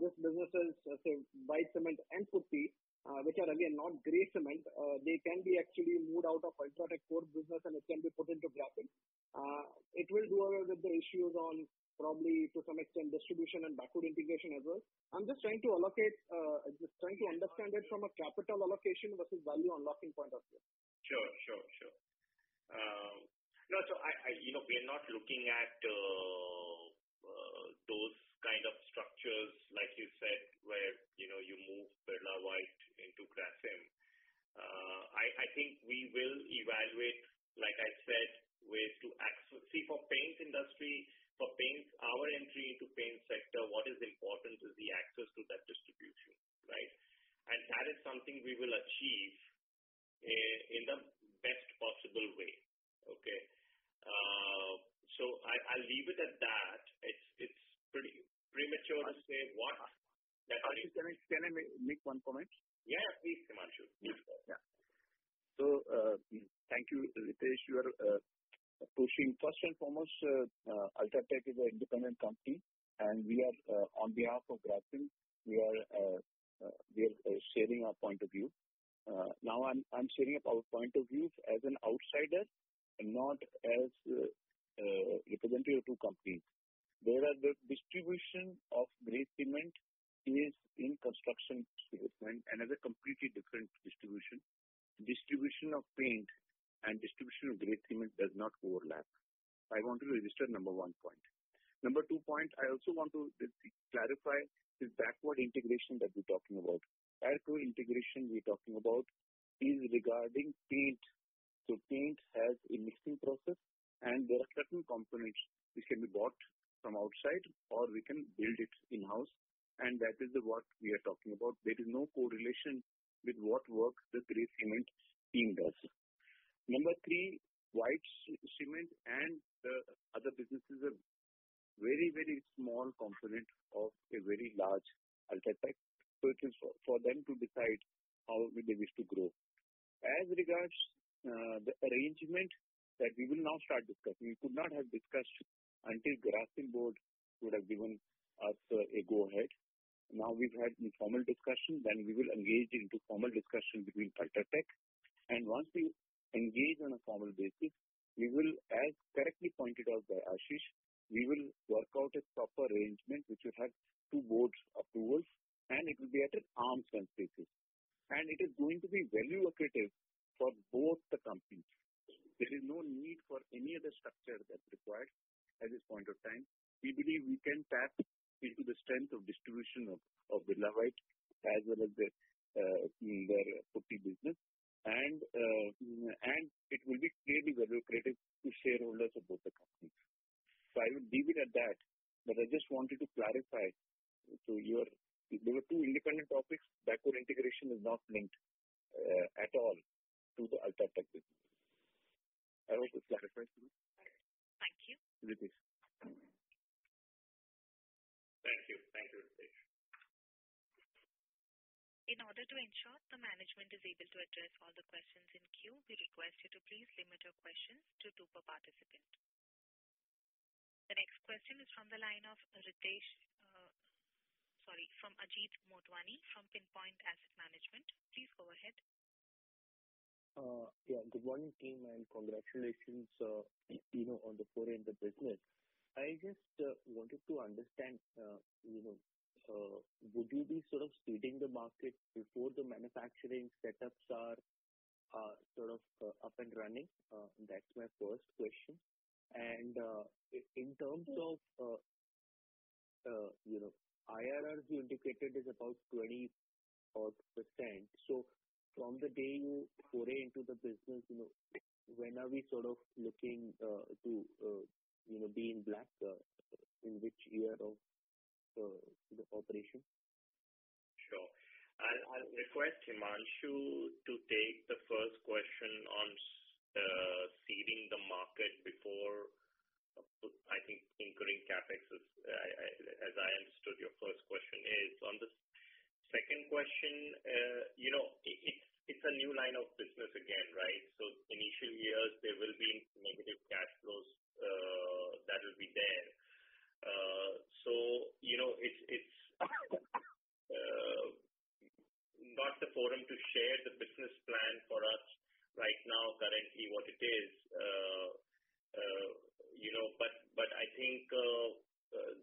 these businesses, say, white cement and putty, Uh, which are again, not gray cement, uh, they can be actually moved out of UltraTech core business and it can be put into Grasim. Uh, it will do away with the issues on probably to some extent distribution and backward integration as well. I'm just trying to allocate, uh, just trying to understand it from a capital allocation versus value unlocking point of view. Sure. Sure, sure. Um, no, so I, you know, We're not looking at those kind of structures like you said, where you know you move Birla White into Grasim. I think we will evaluate, like I said, ways to access. See, for paint industry, for paint, our entry into paint sector, what is important is the access to that distribution, right? And that is something we will achieve eh, in the best possible way. Okay. Uh, so I'll leave it at that. It's pretty premature to say what. Ashish, can I make one comment? Yeah, please, Himanshu. Go. Yeah. Uh, thank you, Ritesh. You are uh, pushing. First and foremost, uh, UltraTech is an independent company, and we are, on behalf of Grasim, we are we are sharing our point of view. Now I'm I'm sharing our point of view as an outsider and not as representative of two companies. There are the distribution of gray cement is in construction equipment and has a completely different distribution. Distribution of paint and distribution of gray cement does not overlap. I want to register number one point. Number two point, I also want to clarify this backward integration that we're talking about. Backward integration we're talking about is regarding paint. So paint has a mixing process, and there are certain components which can be bought from outside, or we can build it in-house, and that is what we are talking about. There is no correlation with what work the gray cement team does. Number three, white cement and the other businesses are very very small component of a very large UltraTech. So it is for them to decide how they wish to grow. As regards uh, the arrangement that we will now start discussing, we could not have discussed until Grasim board would have given us a go-ahead. Now we've had informal discussion, then we will engage into formal discussion between UltraTech. And once we engage on a formal basis, we will, as correctly pointed out by Ashish, we will work out a proper arrangement which will have two boards approvals, and it will be at an arm's length basis. And it is going to be value accretive for both the companies. There is no need for any other structure that's required at this point of time. We believe we can tap into the strength of distribution of Birla White as well as their putty business. Uh, and it will be clearly value accretive to shareholders of both the companies. So I will leave it at that, but I just wanted to clarify. To your there were two independent topics. Backward integration is not linked uh, at all to the UltraTech business. I hope this clarifies to you. Thank you. Thank you, Ritesh. In order to ensure the management is able to address all the questions in queue, we request you to please limit your questions to two per participant. The next question is from the line of Ritesh, sorry, from Ajit Motwani from Pinpoint Asset Management. Please go ahead. Yeah. Good morning, team, and congratulations uh you know on the foray in the business. I just uh, wanted to understand, uh you know, uh would you be sort of seeding the market before the manufacturing setups are sort of uh, up and running? Uh, that's my first question. And in terms of you know, IRRs you indicated is about 20% odd. From the day you foray into the business, you know, when are we sort of looking to be in black? Uh, in which year of uh, the operation? Sure. I'll request Himanshu to take the first question on uh, seeding the market before, I think, incurring CapEx, as I understood your first question is. On the second question, uh you know, it's it's a new line of business again, right? So initial years, there will be negative cash flows Uh, that will be there. Uh so you know it's uh, not the forum to share the business plan for us right now, currently what it is. Uh uh you know, but but I think uh,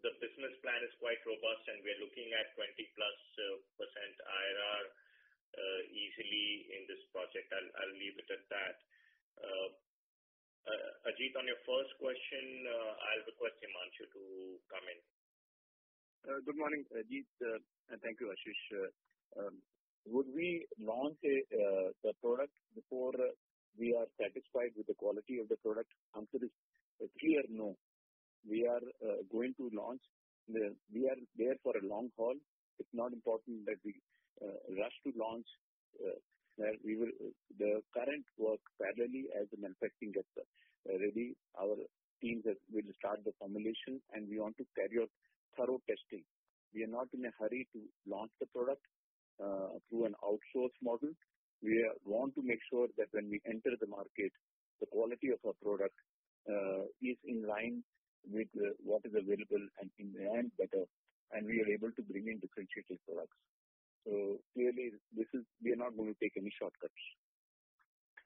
the business plan is quite robust, and we're looking at 20%+ IRR easily in this project. I'll leave it at that. Uh, Ajit, on your first question, uh, I'll request Himanshu to come in. Uh, good morning, Ajit. And thank you, Ashish. Um, would we launch the product before we are satisfied with the quality of the product? Answer is a clear no. We are going to launch. We are there for a long haul. It's not important that we rush to launch. That we will the current work parallelly as the manufacturing gets ready, our teams will start the formulation, and we want to carry out thorough testing. We are not in a hurry to launch the product uh, through an outsource model. We want to make sure that when we enter the market, the quality of our product uh, is in line with uh, what is available and in the end better, and we are able to bring in differentiated products. So clearly, this is we are not going to take any shortcuts.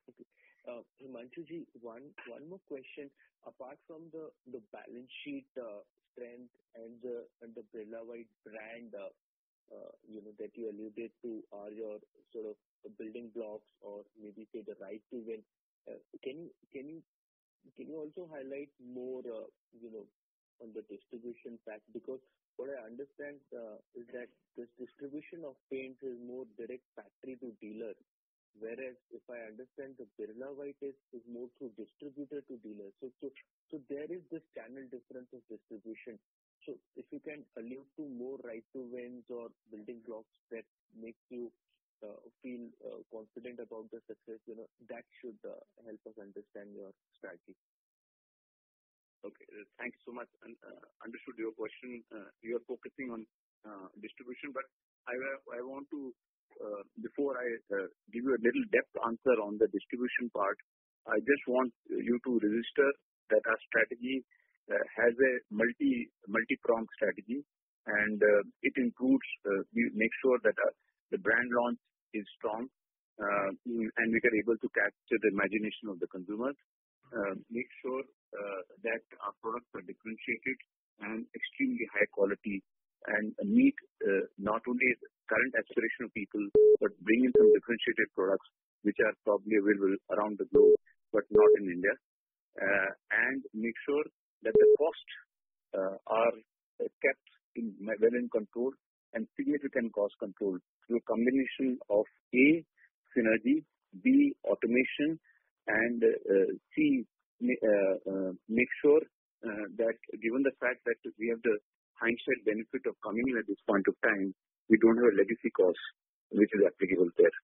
Okay. Uh, Himanshu, one more question. Apart from the balance sheet uh, strength and the Birla White brand uh, you know that you alluded to are your sort of building blocks or maybe say the right to win, can you can you can you also highlight more uh, you know, on the distribution pack? What I understand uh, is that this distribution of paints is more direct factory to dealer, whereas if I understand, the Birla White is more through distributor to dealer. So there is this channel difference of distribution. So if you can allude to more right to wins or building blocks that makes you uh, feel uh, confident about the success, you know, that should help us understand your strategy. Okay. Thanks so much. Uh, understood your question. Uh, you are focusing on uh, distribution, but I want to, before I give you a little depth answer on the distribution part, I just want you to register that our strategy has a multi-pronged strategy, and it includes, we make sure that the brand launch is strong, and we are able to capture the imagination of the consumers. Uh, make sure uh, that our products are differentiated and extremely high quality and meet uh, not only the current aspiration of people, but bring in some differentiated products which are probably available around the globe, but not in India. And make sure that the costs are kept well in control and significant cost control through a combination of, A, synergy, B, automation, and uh, C, uh, make sure uh, that given the fact that we have the hindsight benefit of coming in at this point of time, we don't have a legacy cost which is applicable there.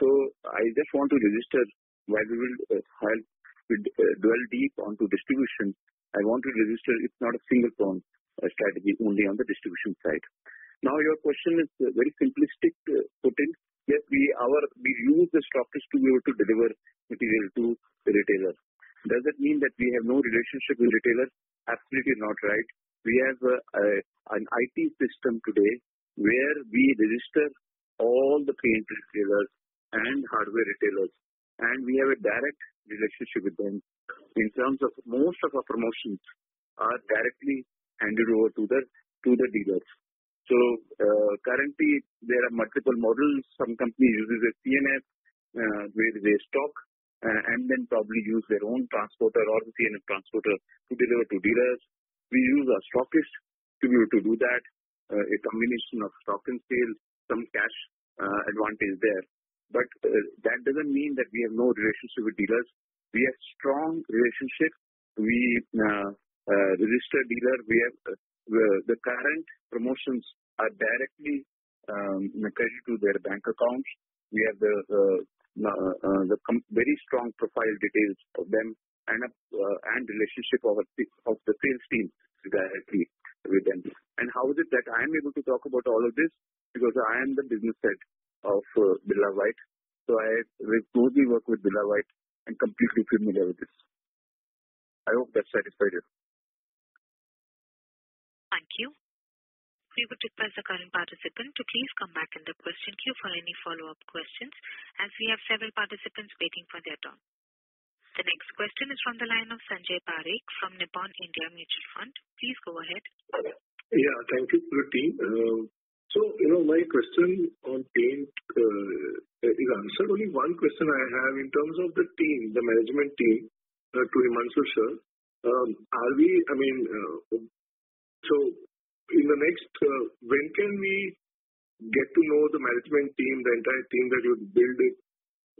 So I just want to register while we will dwell deep onto distribution, I want to register it's not a single-pronged strategy only on the distribution side. Now, your question is very simplistic put in. Yes, we our we use the stockist to be able to deliver material to the retailer. Does that mean that we have no relationship with retailers? Absolutely not right. We have an IT system today where we register all the paint retailers and hardware retailers, and we have a direct relationship with them in terms of most of our promotions are directly handed over to the to the dealers. So uh, currently, there are multiple models. Some company uses a C&F, uh, where they stock uh, and then probably use their own transporter or the C&F transporter to deliver to dealers. We use a stockist to be able to do that. A combination of stock and sale, some cash advantage there. But that doesn't mean that we have no relationship with dealers. We have strong relationship. We register dealer. The current promotions are directly um, credited to their bank accounts. We have the uh, uh, the very strong profile details of them and uh, relationship of the sales team directly with them. And how is it that I am able to talk about all of this? Because I am the business head of Birla White. So I closely work with Birla White and completely familiar with this. I hope that satisfied you. Thank you. We would request the current participant to please come back in the question queue for any follow-up questions, as we have several participants waiting for their turn. The next question is from the line of Sanjay Parekh from Nippon India Mutual Fund. Please go ahead. Yeah. Thank you, team. Uh, so you know my question on paint uh, is answered. Only one question I have in terms of the team, the management team, uh, to Himanshu sir. Um, are we, I mean, in the next, uh, when can we get to know the management team, the entire team that you build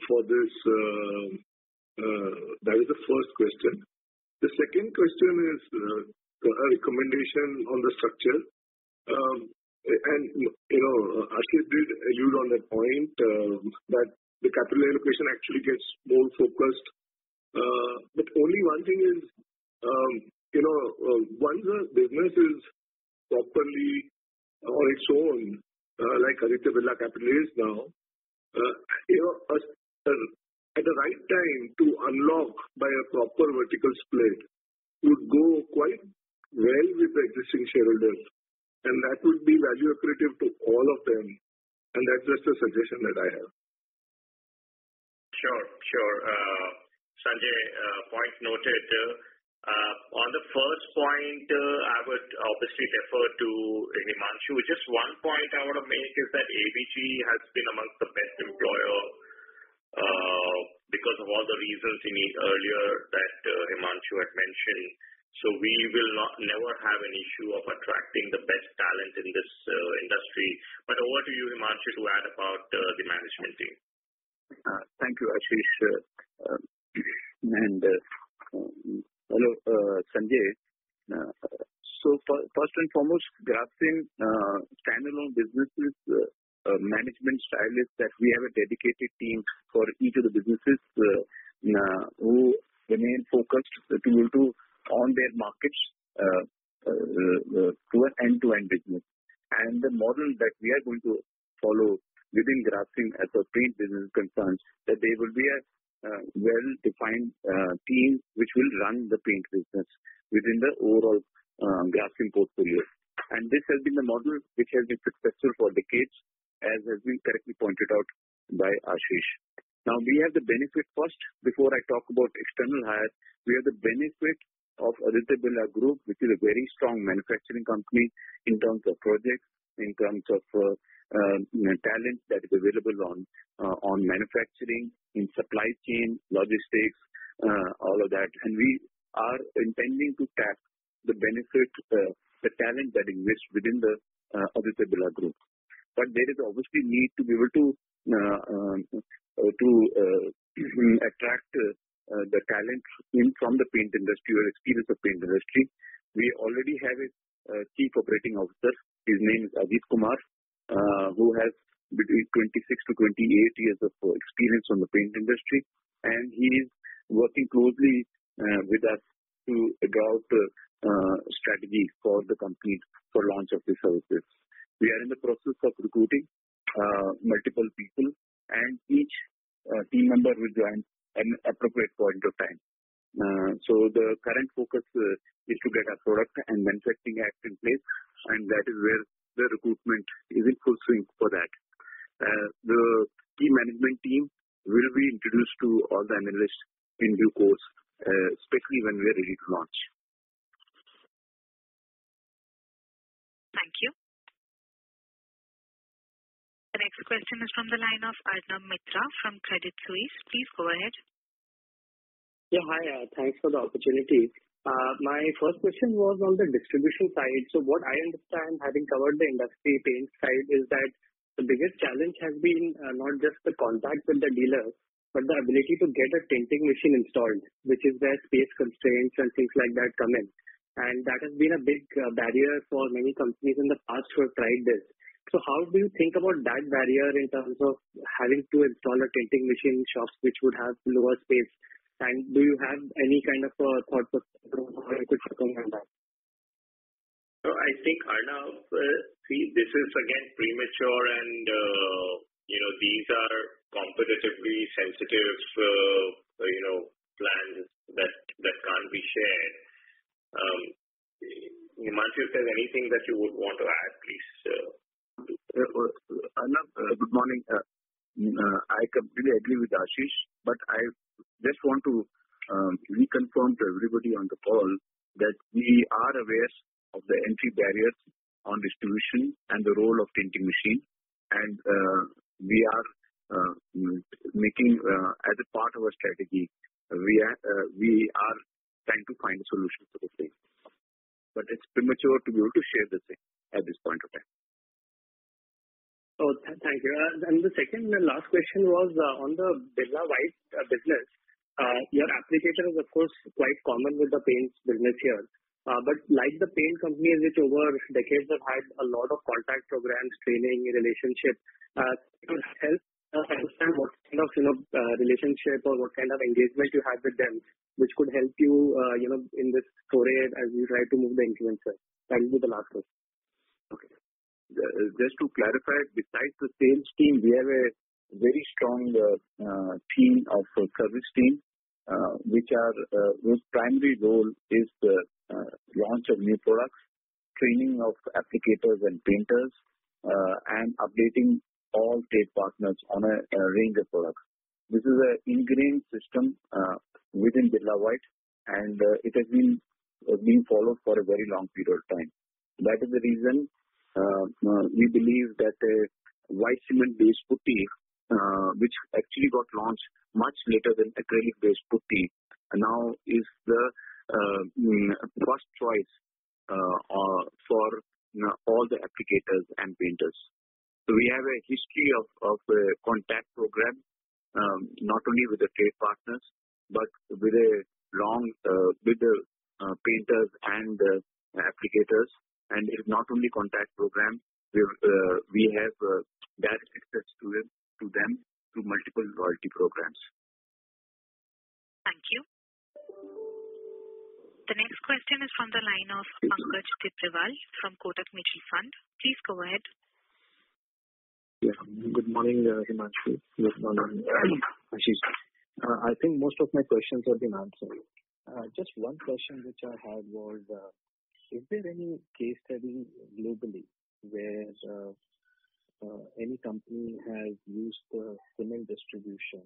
for this? Uh, uh, that is the first question. The second question is a recommendation on the structure. Um, and, you know, Ashish did allude on that point um, that the capital allocation actually gets more focused. Uh but only one thing is, um, Uh, once a business is properly uh, on its own, uh, like Aditya Capital is now, at the right time to unlock by a proper vertical split would go quite well with the existing shareholders. And that would be value accretive to all of them. And that's just a suggestion that I have. Sure. Sure. Sanjay, point noted. Uh, on the first point, uh, I would obviously defer to Himanshu. Just one point I want to make is that ABG has been amongst the best employers uh, because of all the reasons earlier that Himanshu had mentioned. So we will never have an issue of attracting the best talent in this industry. But over to you, Himanshu, to add about the management team. Thank you, Ashish. Um, Hello, uh, Sanjay. Uh, first and foremost, Grasim uh, standalone businesses management style is that we have a dedicated team for each of the businesses who remain focused to on their markets to an end-to-end business. And the model that we are going to follow within Grasim as a paint business concerns that there will be a Uh, well-defined uh, team which will run the paint business within the overall uh, Grasim portfolio. And this has been the model which has been successful for decades, as has been correctly pointed out by Ashish. Now, we have the benefit first, before I talk about external hire, we have the benefit of Aditya Birla Group, which is a very strong manufacturing company in terms of projects, in terms of talent that is available on on manufacturing, in supply chain, logistics, uh, all of that. And we are intending to tap the benefit, uh, the talent that exists within the uh, Aditya Birla Group. But there is obviously need to be able to um, to attract the talent in from the paint industry or experience of paint industry. We already have a Chief Operating Officer. His name is Ajit Kumar, who has between 26 to 28 years of uh, experience on the paint industry. And he is working closely uh, with us to draw out uh, strategy for the company for launch of the services. We are in the process of recruiting multiple people, and each team member will join at an appropriate point of time. So the current focus is to get our product and manufacturing act in place, and that is where the recruitment is in full swing for that. The key management team will be introduced to all the analysts in due course, uh, especially when we are ready to launch. Thank you. The next question is from the line of Arnab Mitra from Credit Suisse. Please go ahead. Yeah. Hi. Uh, thanks for the opportunity. Uh, my first question was on the distribution side. So what I understand, having covered the industry paint side, is that the biggest challenge has been uh, not just the contact with the dealers, but the ability to get a tinting machine installed, which is where space constraints and things like that come in. And that has been a big uh, barrier for many companies in the past who have tried this. So how do you think about that barrier in terms of having to install a tinting machine in shops which would have lower space? And do you have any kind of a thought process how you could circumvent that? I think, Arnab, uh, see, this is again premature and uh you know these are competitively sensitive uh, you know, plans that that can't be shared. Um, Himanshu, if there's anything that you would want to add, please. Uh, Arnab, good morning. Mm, I completely agree with Ashish, but I just want to um, reconfirm to everybody on the call that we are aware of the entry barriers on distribution and the role of tinting machine. And uh, we are uh, making, uh, as a part of our strategy, we are trying to find a solution for the same. But it's premature to be able to share the same at this point of time. Oh, thank you. And the second and last question was on the Birla White business. Your applicator is, of course, quite common with the paints business here. Uh, but like the paint companies which over decades have had a lot of contact programs, training, relationship, uh, could help understand what kind of uh, relationship or what kind of engagement you have with them, which could help you uh, you know, in this foray as you try to move the influencer. That will be the last question. Okay. Just to clarify, besides the sales team, we have a very strong team of service team, whose primary role is launch of new products, training of applicators and painters, uh, and updating all trade partners on a range of products. This is an ingrained system uh, within Birla White, and uh, it has been being followed for a very long period of time. That is the reason we believe that white cement-based putty, which actually got launched much later than acrylic-based putty, now is the Uh, first choice uh, uh, for all the applicators and painters. So we have a history of a contact program, um, not only with the trade partners, but with the painters and applicators. And it's not only contact program. We have direct access to them through multiple loyalty programs. Thank you. The next question is from the line of Pankaj Tibrewal from Kotak Mutual Fund. Please go ahead. Yeah. Good morning, uh, Himanshu. Good morning, uh, Ashish. Uh, I think most of my questions have been answered. Just one question which I had was, is there any case study globally where any company has used the cement distribution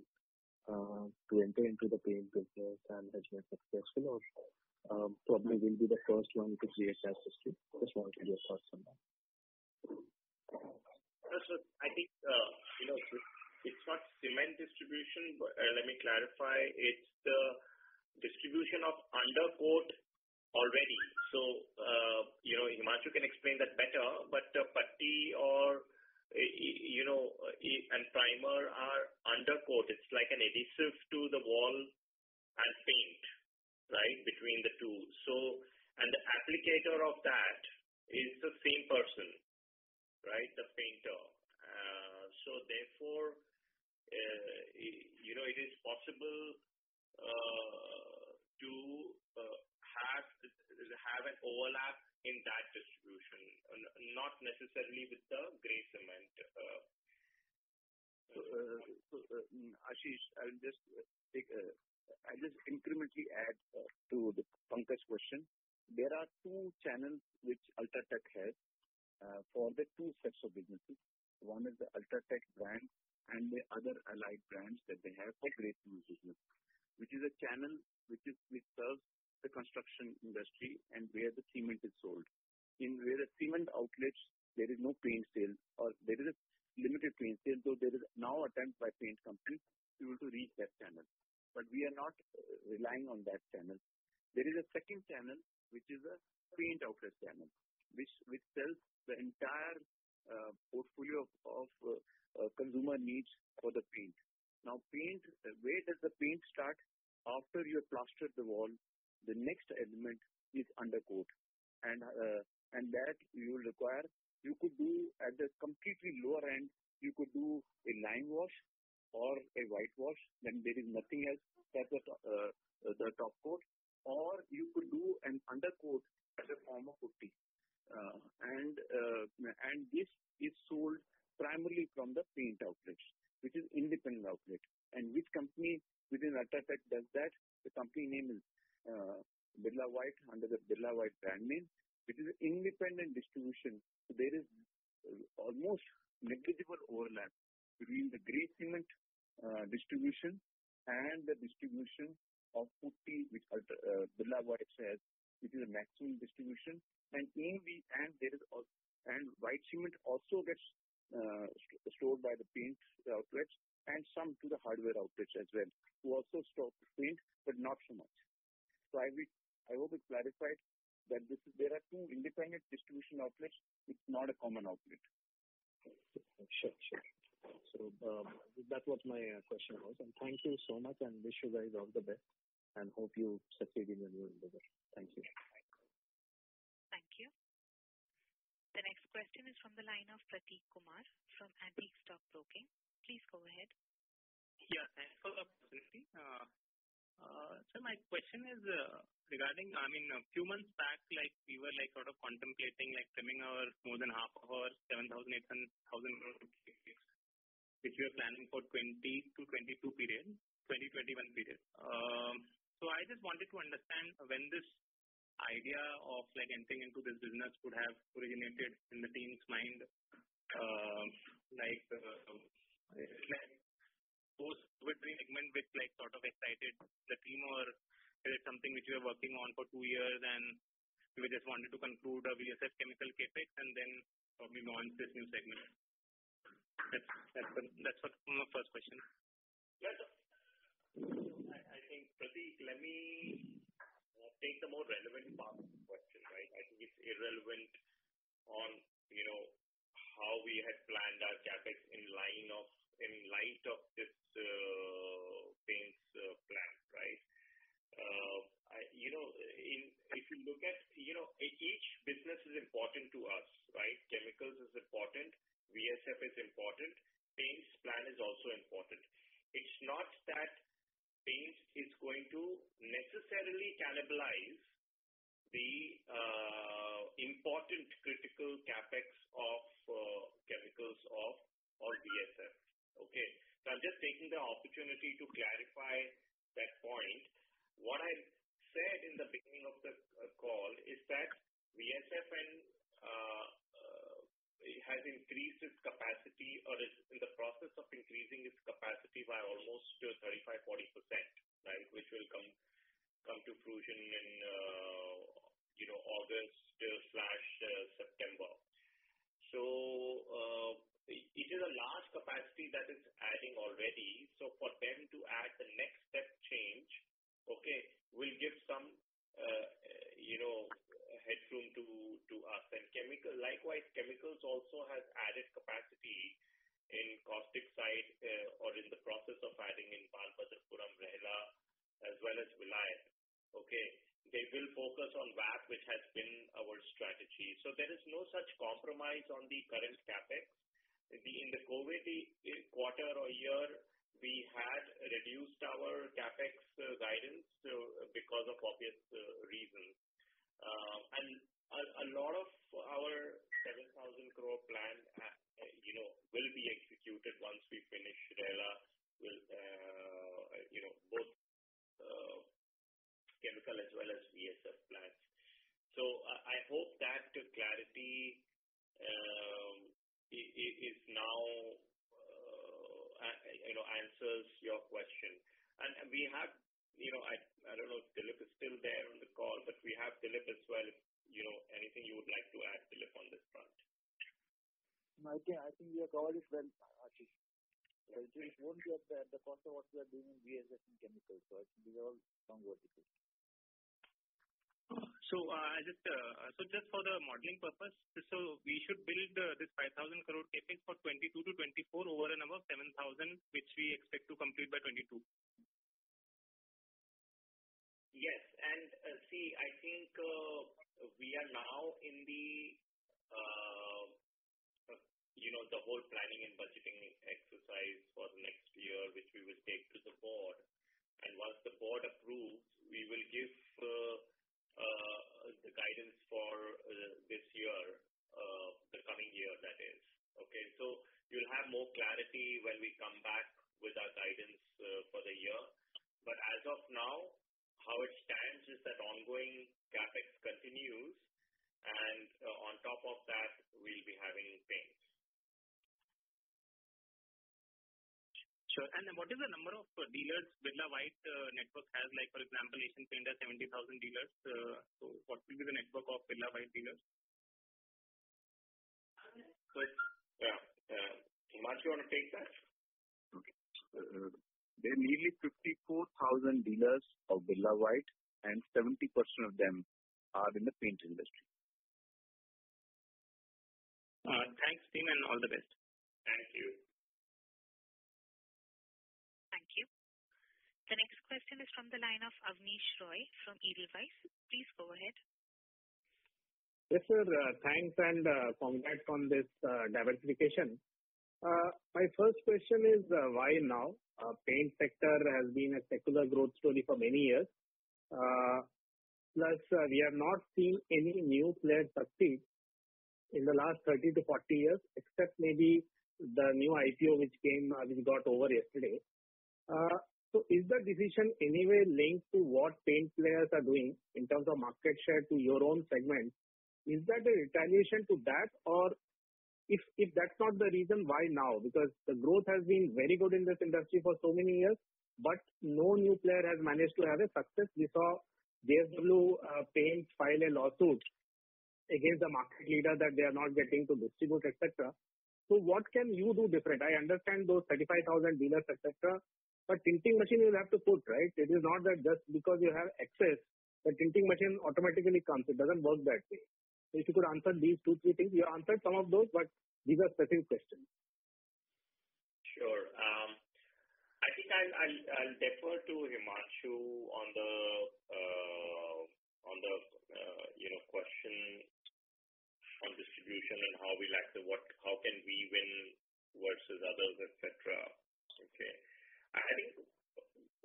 to enter into the paint business and has been successful, or Um, probably will be the first one to create that system? Just wanted your thoughts on that. I think uh, it's not cement distribution. but uh, Let me clarify. It's the distribution of undercoat already. So uh, Himanshu can explain that better, but putty or eh, eh, you know, eh, and primer are undercoat. It's like an adhesive to the wall and paint, right, between the two. So, And the applicator of that is the same person, right, the painter. Uh, so therefore, uh, you know, it is possible uh, to uh, have have an overlap in that distribution, not necessarily with the gray cement. So, mm, Ashish, I'll just incrementally add uh, to the Pankaj question. There are two channels which UltraTech has uh, for the two sets of businesses. One is the UltraTech brand and the other allied brands that they have for gray cement business, which is a channel which serves the construction industry and where the cement is sold. In where the cement outlets, there is no paint sale, or there is a limited paint sale, though there is now attempt by paint companies to be able to reach that channel. But we are not uh, relying on that channel. There is a second channel, which is a paint outlet channel, which sells the entire uh, portfolio of uh, consumer needs for the paint. Now, paint where does the paint start? After you have plastered the wall, the next element is undercoat. And that you will require you could do at the completely lower end, you could do a lime wash or a whitewash, then there is nothing else. That's the, uh, the top coat. Or you could do an undercoat as a form of putty. Uh, and uh, and this is sold primarily from the paint outlets, which is independent outlet. And which company within UltraTech does that? The company name is uh, Birla White under the Birla White brand name, which is independent distribution. So there is almost negligible overlap between the grey cement uh, distribution and the distribution of putty, which uh, Birla White says, which is a maximum distribution. And in and there is and white cement also gets uh, stored by the paint outlets and some to the hardware outlets as well, who also store paint, but not so much. So I, I hope it clarified that this is, there are two independent distribution outlets. It's not a common outlet. Sure, sure. So um, that's what my uh, question was. And thank you so much and wish you guys all the best and hope you succeed in your new endeavor. Thank you. Thank you. The next question is from the line of Prateek Kumar from Antique Stock Broking. Please go ahead. Yeah, thanks for the opportunity. Uh, uh, so my question is uh, regarding, I mean, a few months back, like we were like sort of contemplating like trimming our more than half of our 7,000, 8,000 which we are planning for 20 to 22 period, 2021 period. Um, so I just wanted to understand when this idea of like entering into this business would have originated in the team's mind, uh, like, uh, like post between segment which like sort of excited the team or is it something which you are working on for two years and we just wanted to conclude a VSF chemical capex and then probably launch this new segment? That's my first question. Yes. I, think Prateek, let me take the more relevant part of the question, right? I think it's irrelevant on you know how we had planned our capex in line of in light of this uh, paints uh, plan, right? Uh, you know, in, if you look at, you know, each business is important to us, right? Chemicals is important, VSF is important. Paints plan is also important. It's not that paint is going to necessarily cannibalize the uh, important critical capex of uh, chemicals of or VSF. Okay. So I'm just taking the opportunity to clarify that point. What I said in the beginning of the uh, call is that VSF and uh, has increased its capacity or is in the process of increasing its capacity by almost 35 40 percent right, which will come come to fruition in uh, you know August slash uh, September. So uh, it is a large capacity that is adding already. So for them to add the next step change, okay, will give some uh, you know, headroom to us. And chemical, likewise, chemicals also has added capacity in caustic side uh, or in the process of adding in Balbhadrapuram, Rehla, as well as Vilayat. Okay. They will focus on VAP, which has been our strategy. So there is no such compromise on the current capex. In the COVID quarter or year, we had reduced our CapEx uh, guidance uh, because of obvious reasons. Um, and A lot of our 7,000 crore plan uh, you know, will be executed once we finish uh, you know, both uh, chemical as well as VSF plants. So I hope that clarity um, is now you know, answers your question. And We have, I don't know if Dilip is still there on the call, but we have Dilip as well. If, you know, anything you would like to add, Dilip, on this front. I think I think you have covered it well, Ashish. It won't be at the cost of what we are doing in VSF and chemicals. So I think these are all strong verticals. So uh, just uh, so just for the modeling purpose, so we should build uh, this 5,000 crore CapEx for 22 to 24 over and above 7,000, which we expect to complete by 22. Yes. and uh, See, I think uh, we are now in the uh, you know the whole planning and budgeting exercise for the next year, which we will take to the board. And once the board approves, we will give the guidance for this year, the coming year, that is. Okay? So you'll have more clarity when we come back with our guidance for the year. But as of now, how it stands is that ongoing CapEx continues, and uh, on top of that, we'll be having paints. Sure. And what is the number of dealers Birla White uh, network has? Like for example, Asian Paints has 70,000 dealers. Uh, so, what will be the network of Birla White dealers? Yeah. Himanshu, you want to take that? Okay. There are nearly 54,000 dealers of Birla White, and 70% of them are in the paint industry. Uh, thanks, team, and all the best. Thank you. Thank you. The next question is from the line of Abneesh Roy from Edelweiss. Please go ahead. Yes, sir. Uh, thanks and uh, congrats on this diversification. Uh, my first question is, uh, why now? Uh, paint sector has been a secular growth story for many years. Plus, we have not seen any new players succeed in the last 30 to 40 years, except maybe the new IPO which came, which got over yesterday. Uh so is the decision anyway linked to what paint players are doing in terms of market share to your own segment? Is that a retaliation to that? If if that's not the reason, why now? Because the growth has been very good in this industry for so many years, but no new player has managed to have a success. We saw JSW uh, Paints file a lawsuit against the market leader that they are not getting to distribute, etc. So What can you do different? I understand those 35,000 dealers, etc. but tinting machine you'll have to put, right? It is not that just because you have access, the tinting machine automatically comes. It doesn't work that way. If you could answer these two, three things. You answered some of those, but these are specific questions. Sure. Um, I think I'll defer to Himanshu on the uh, on the uh, you know question on distribution and how we like to what how can we win versus others, et cetera. Okay. I think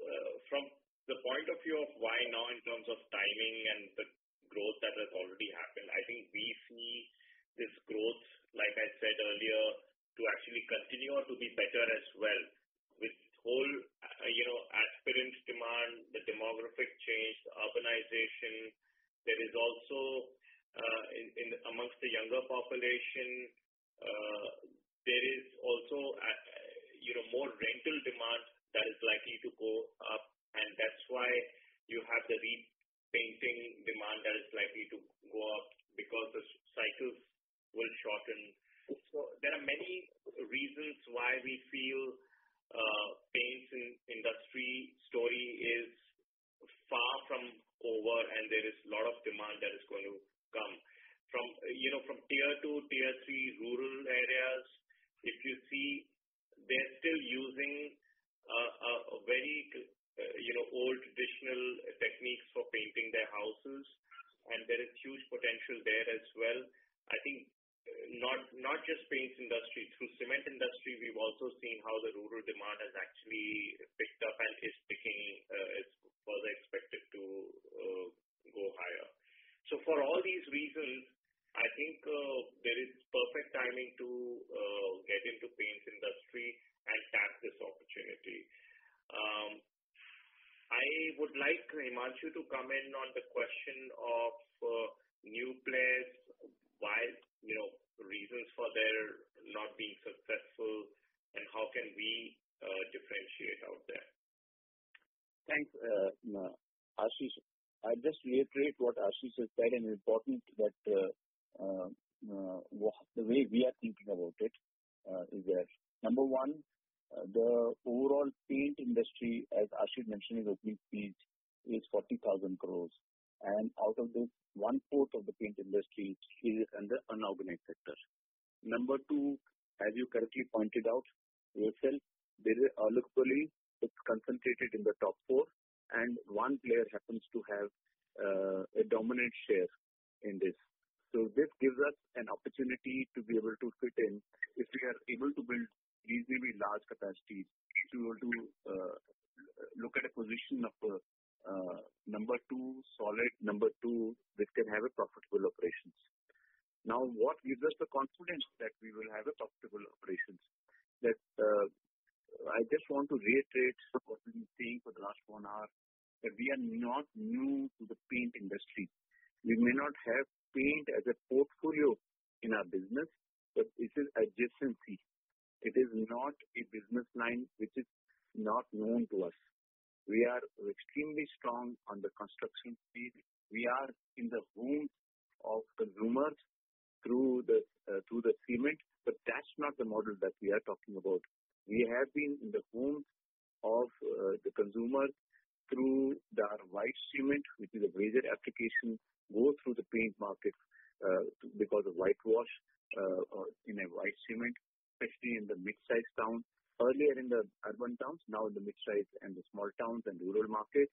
uh, from the point of view of why now in terms of timing and the growth that has already happened, I think we see this growth, like I said earlier, to actually continue or to be better as well. With whole you know, aspirant demand, the demographic change, the urbanization. There is also, in amongst the younger population, there is also uh, you know, more rental demand that is likely to go up, and that's why you have the repainting demand that is likely to go up because the cycles will shorten. So there are many reasons why we feel uh, paints industry story is far from over, and there is a lot of demand that is going to come. From you know, from tier 2, tier 3 rural areas, if you see, they're still using a very Uh, old traditional techniques for painting their houses, and there is huge potential there as well. I think uh, not just paints industry, through cement industry, we've also seen how the rural demand has actually picked up and is picking, uh, is further expected to go higher. So for all these reasons, I think there is perfect timing to get into paints industry and tap this opportunity. Um, I would like Himanshu to come in on the question of uh, new players, why, you know, reasons for their not being successful, and how can we uh, differentiate out there. Thanks, uh, Ashish. I'll just reiterate what Ashish has said, and important that the way we are thinking about it is that, number one, the overall paint industry, as Ashish mentioned in opening speech, is 40,000 crores. And out of this, one-fourth of the paint industry is in the unorganized sector. Number two, as you correctly pointed out yourself, locally, it's concentrated in the top four, and one player happens to have uh, a dominant share in this. So this gives us an opportunity to be able to fit in if we are able to build reasonably large capacities to be able to look at a position of uh, uh, number two, solid number two, which can have a profitable operations. Now, what gives us the confidence that we will have a profitable operations? That uh, I just want to reiterate what we've been saying for the last one hour, that we are not new to the paint industry. We may not have paint as a portfolio in our business, but it is adjacency. It is not a business line which is not known to us. We are extremely strong on the construction space. We are in the homes of consumers through the uh, through the cement, but that's not the model that we are talking about. We have been in the homes of the consumers through our white cement, which is a major application, go through the paint market uh, because of whitewash uh, in a white cement, especially in the mid-size towns. Earlier in the urban towns, now in the mid-size and the small towns and rural markets.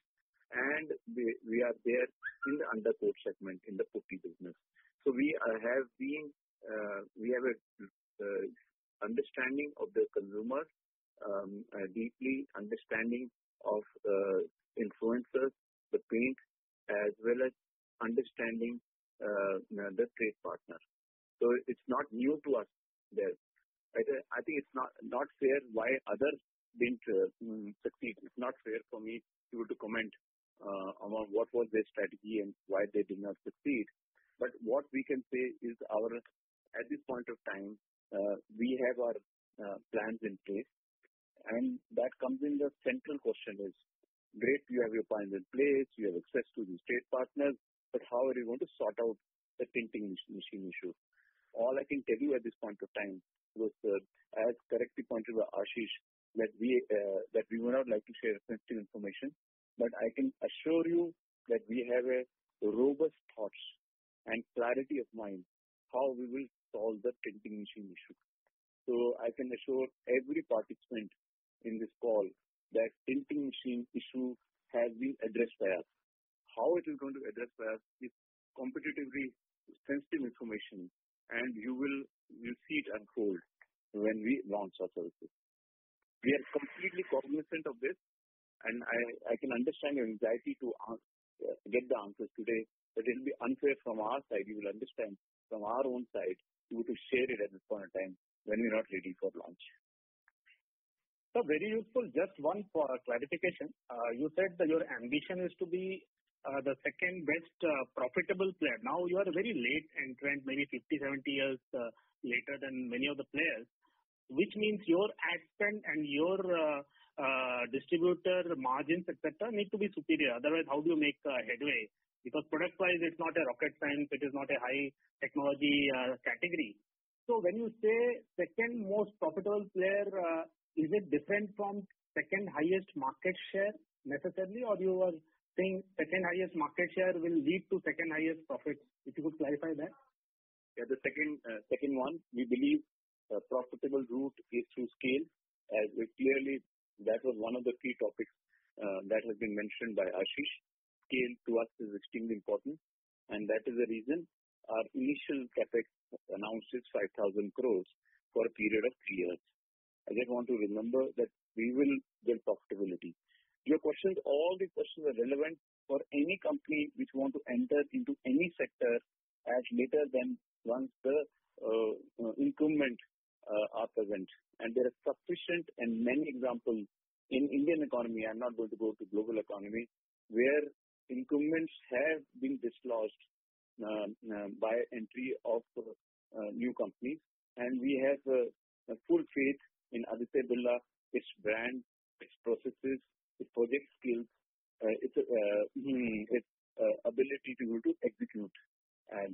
And we we are there in the undercoat segment in the putty business. So we uh, have an uh, uh, understanding of the consumer, um, deeply understanding of influencers, the paint, as well as understanding the trade partner. So it's not new to us there. Uh, I think it's not not fair why others didn't uh, mm, succeed. It's not fair for me to comment uh, on what was their strategy and why they did not succeed. But what we can say is our at this point of time, we have our plans in place, and that comes in the central question is, great, you have your plans in place, you have access to these trade partners, but how are you going to sort out the tinting machine issue? All I can tell you at this point of time was, uh, as correctly pointed by Ashish, uh, that we would not like to share sensitive information. But I can assure you that we have a robust thoughts and clarity of mind how we will solve the tinting machine issue. So I can assure every participant in this call that tinting machine issue has been addressed by us. How it is going to address by us is competitively sensitive information, and you will see it unfold when we launch our services. We are completely cognizant of this, and I can understand your anxiety to get the answers today, but it'll be unfair from our side, you will understand from our own side, to share it at this point in time when we're not ready for launch. Sir, very useful. Just one for clarification. Uh, you said that your ambition is to be Uh, the second-best uh, profitable player. Now you are a very late entrant, maybe 50, 70 years uh, later than many of the players, which means your ad spend and your distributor margins, et cetera, need to be superior. Otherwise, how do you make headway? Because product-wise, it's not a rocket science, it is not a high technology category. So when you say second most profitable player, is it different from second highest market share necessarily, or you are saying second highest market share will lead to second highest profits? If you could clarify that. Yeah, the second uh, second one, we believe a profitable route is through scale. As clearly, that was one of the key topics uh, that has been mentioned by Ashish. Scale to us is extremely important, and that is the reason our initial CapEx announced is 5,000 crores for a period of three years. I just want to remember that we will build profitability. Your questions, all the questions are relevant for any company which want to enter into any sector as later than once the uh, incumbent uh, are present. And there are sufficient and many examples in Indian economy, I'm not going to go to global economy, where incumbents have been dislodged uh, by entry of new companies. And we have full faith in Aditya Birla, its brand, its processes, its project skills, uh, its uh, mm, uh, ability to be able to execute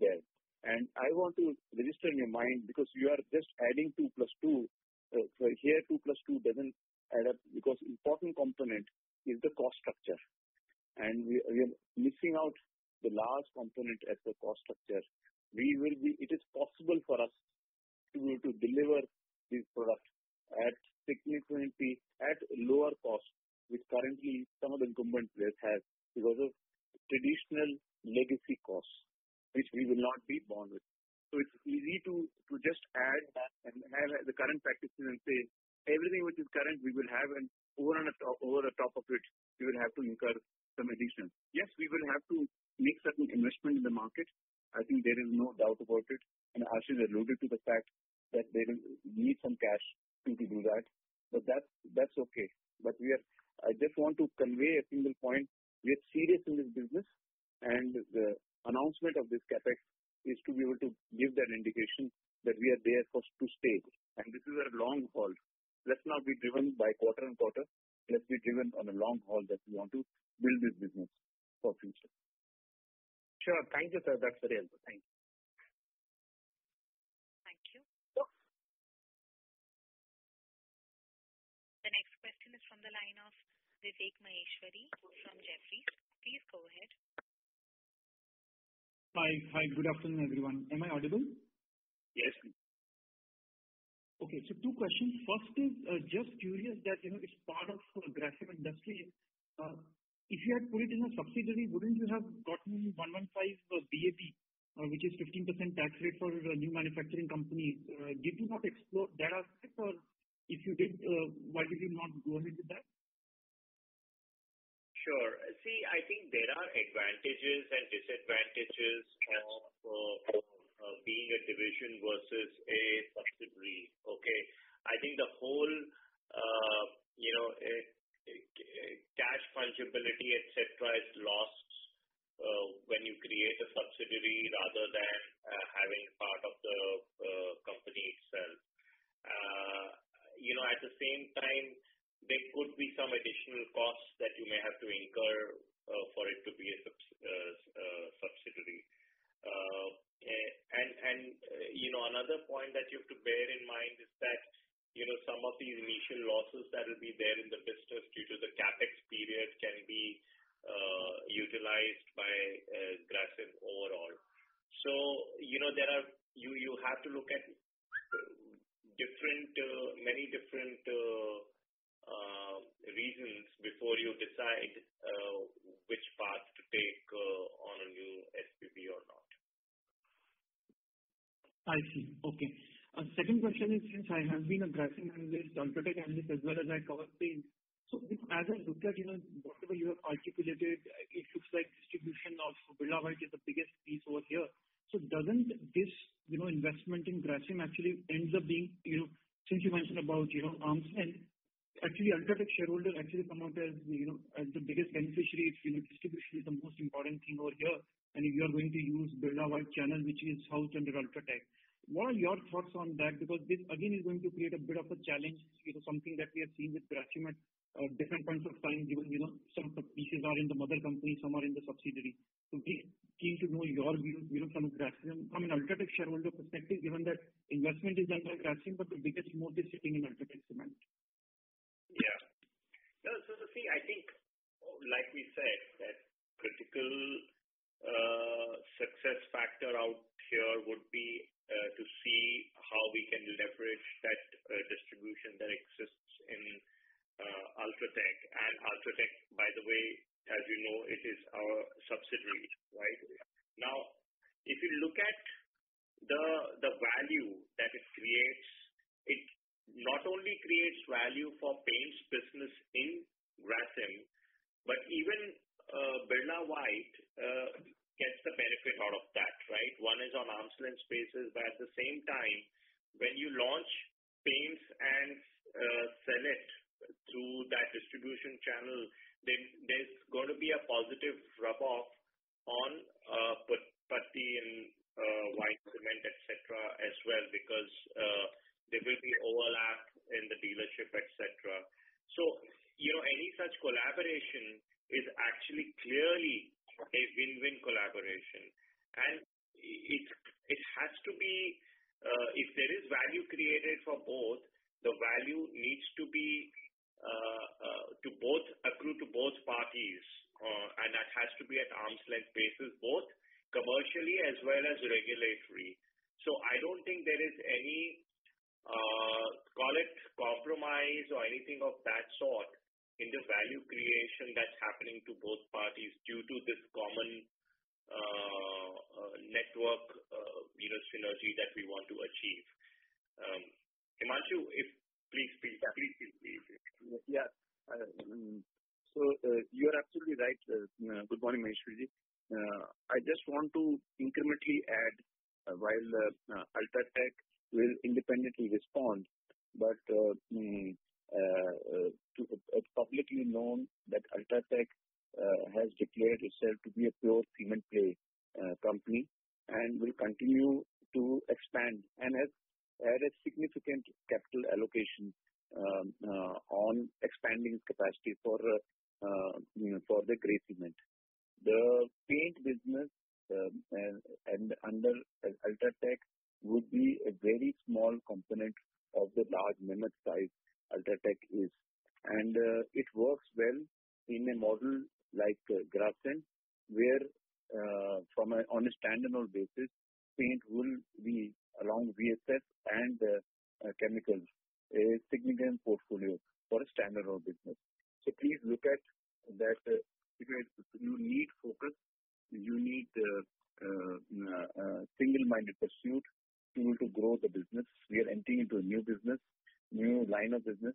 there. And I want to register in your mind, because you are just adding two plus two. Here, two plus two doesn't add up because important component is the cost structure. And we are missing out the last component as the cost structure. We will be, it is possible for us to to deliver this product at significantly at lower cost, which currently some of the incumbent players have because of traditional legacy costs. which we will not be born with. So it's easy to to just add and have the current practices and say everything which is current we will have, and over the top of it, we will have to incur some additional. Yes, we will have to make certain investment in the market. I think there is no doubt about it. And Ashish alluded to the fact that they will need some cash to do that. That's okay. I just want to convey a single point. We are serious in this business, and the announcement of this CapEx is to be able to give that indication that we are there for to stay. And this is a long haul. Let's not be driven by quarter and quarter. Let's be driven on a long haul that we want to build this business for future. Sure. Thank you, sir. That's very helpful. Thank you. Thank you. The next question is from the line of Vivek Maheshwari from Jefferies. Please go ahead. Hi. Good afternoon, everyone. Am I audible? Yes. Okay. So Two questions. First is, uh, just curious that, you know it's part of Grasim Industries. Uh, if you had put it in a subsidiary, wouldn't you have gotten 115 uh, BAB, which is 15% tax rate for new manufacturing companies? Did you not explore that aspect? Or if you did, why did you not go ahead with that? Sure. See, I think there are advantages and disadvantages of being a division versus a subsidiary. Okay. I think the whole uh, you know, uh, cash fungibility, et cetera, is lost when you create a subsidiary rather than having part of the company itself. Uh, you know, at the same time, there could be some additional costs that you may have to incur uh, for it to be a uh, subsidiary. Uh, eh, and and you know another point that you have to bear in mind is that you know some of these initial losses that will be there in the business due to the CapEx period can be utilized by Grasim overall. So you know there are you have to look at different many different reasons before you decide uh, which path to take uh, on a new SPV or not. I see. Okay. Uh, second question is, since I have been a Grasim analyst, UltraTech analyst, as well as I cover paints. As I look at whatever you have articulated, it looks like distribution of Birla White is the biggest piece over here. So doesn't this you know, investment in Grasim actually ends up being, you know, since you mentioned about you know arm's length, actually UltraTech shareholders actually come out as you know as the biggest beneficiary distribution is the most important thing over here, and if you are going to use Birla White channel, which is housed under UltraTech. What are your thoughts on that? Because this again is going to create a bit of a challenge, you know, something that we have seen with Grasim at uh, different points of time, given you know, some pieces are in the mother company, some are in the subsidiary. So, keen to know your view you know, from Grasim from an UltraTech shareholder perspective, given that investment is done by Grasim, but the biggest moat is sitting in UltraTech Cement. Yeah. No, so See, I think, like we said, that critical uh, success factor out here would be uh, to see how we can leverage that uh, distribution that exists in UltraTech. And Ultratech, by the way, as you know, it is our subsidiary, right? Now, if you look at the the value that it creates, it not only creates value for paints business in Grasim, but even uh, Birla White uh, gets the benefit out of that, right? One is on arm's length basis, but at the same time, when you launch paints and uh, sell it through that distribution channel, then there's going to be a positive rub-off on putty and white cement, et cetera, as well, because there will be overlap in the dealership, et cetera. So you know, any such collaboration is actually clearly a win-win collaboration. And it it has to be uh if there is value created for both, the value needs to be uh uh to both accrue to both parties, and that has to be at arm's length basis, both commercially as well as regulatory. So I don't think there is any, Uh, call it compromise or anything of that sort in the value creation that's happening to both parties due to this common uh, uh, network synergy that we want to achieve. Um, Himanshu, if please feel. Yeah. Um, so You are absolutely right. Good morning, Maheshwari. I just want to incrementally add, while UltraTech will independently respond, but uh, mm, uh, it's uh, publicly known that UltraTech has declared itself to be a pure cement play company and will continue to expand and has had a significant capital allocation um, on expanding capacity for for the grey cement. The paint business um, and under UltraTech would be a very small component of the large mammoth size UltraTech is. And uh, it works well in a model like uh, Grasim, where uh, from a on a standalone basis, paint will be along VSF and chemicals, a significant portfolio for a standalone business. So please look at that. You need focus. You need single-minded pursuit to grow the business. We are entering into a new business, new line of business,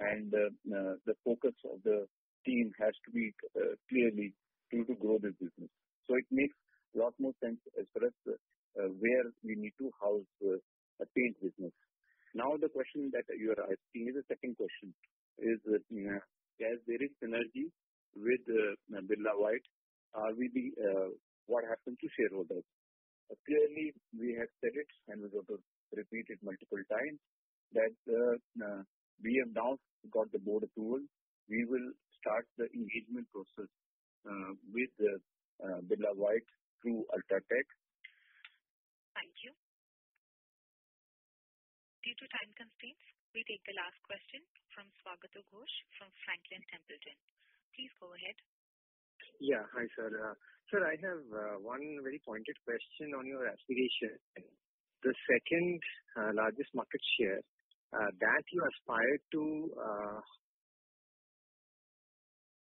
and uh, the focus of the team has to be uh, clearly to grow this business. So it makes a lot more sense as far as uh, where we need to house a paint business. Now, the question that you are asking is the second question, is as there is synergy with Birla White, are we be what happens to shareholders? Clearly, we have said it, and we're going to repeat it multiple times, that we have uh, now got the board approval. We will start the engagement process uh, with uh, Birla White through UltraTech. Thank you. Due to time constraints, we take the last question from Swagato Ghosh from Franklin Templeton. Please go ahead. Yeah. Hi, sir. Uh, sir, I have uh, one very pointed question on your aspiration. The second uh, largest market share that you aspire to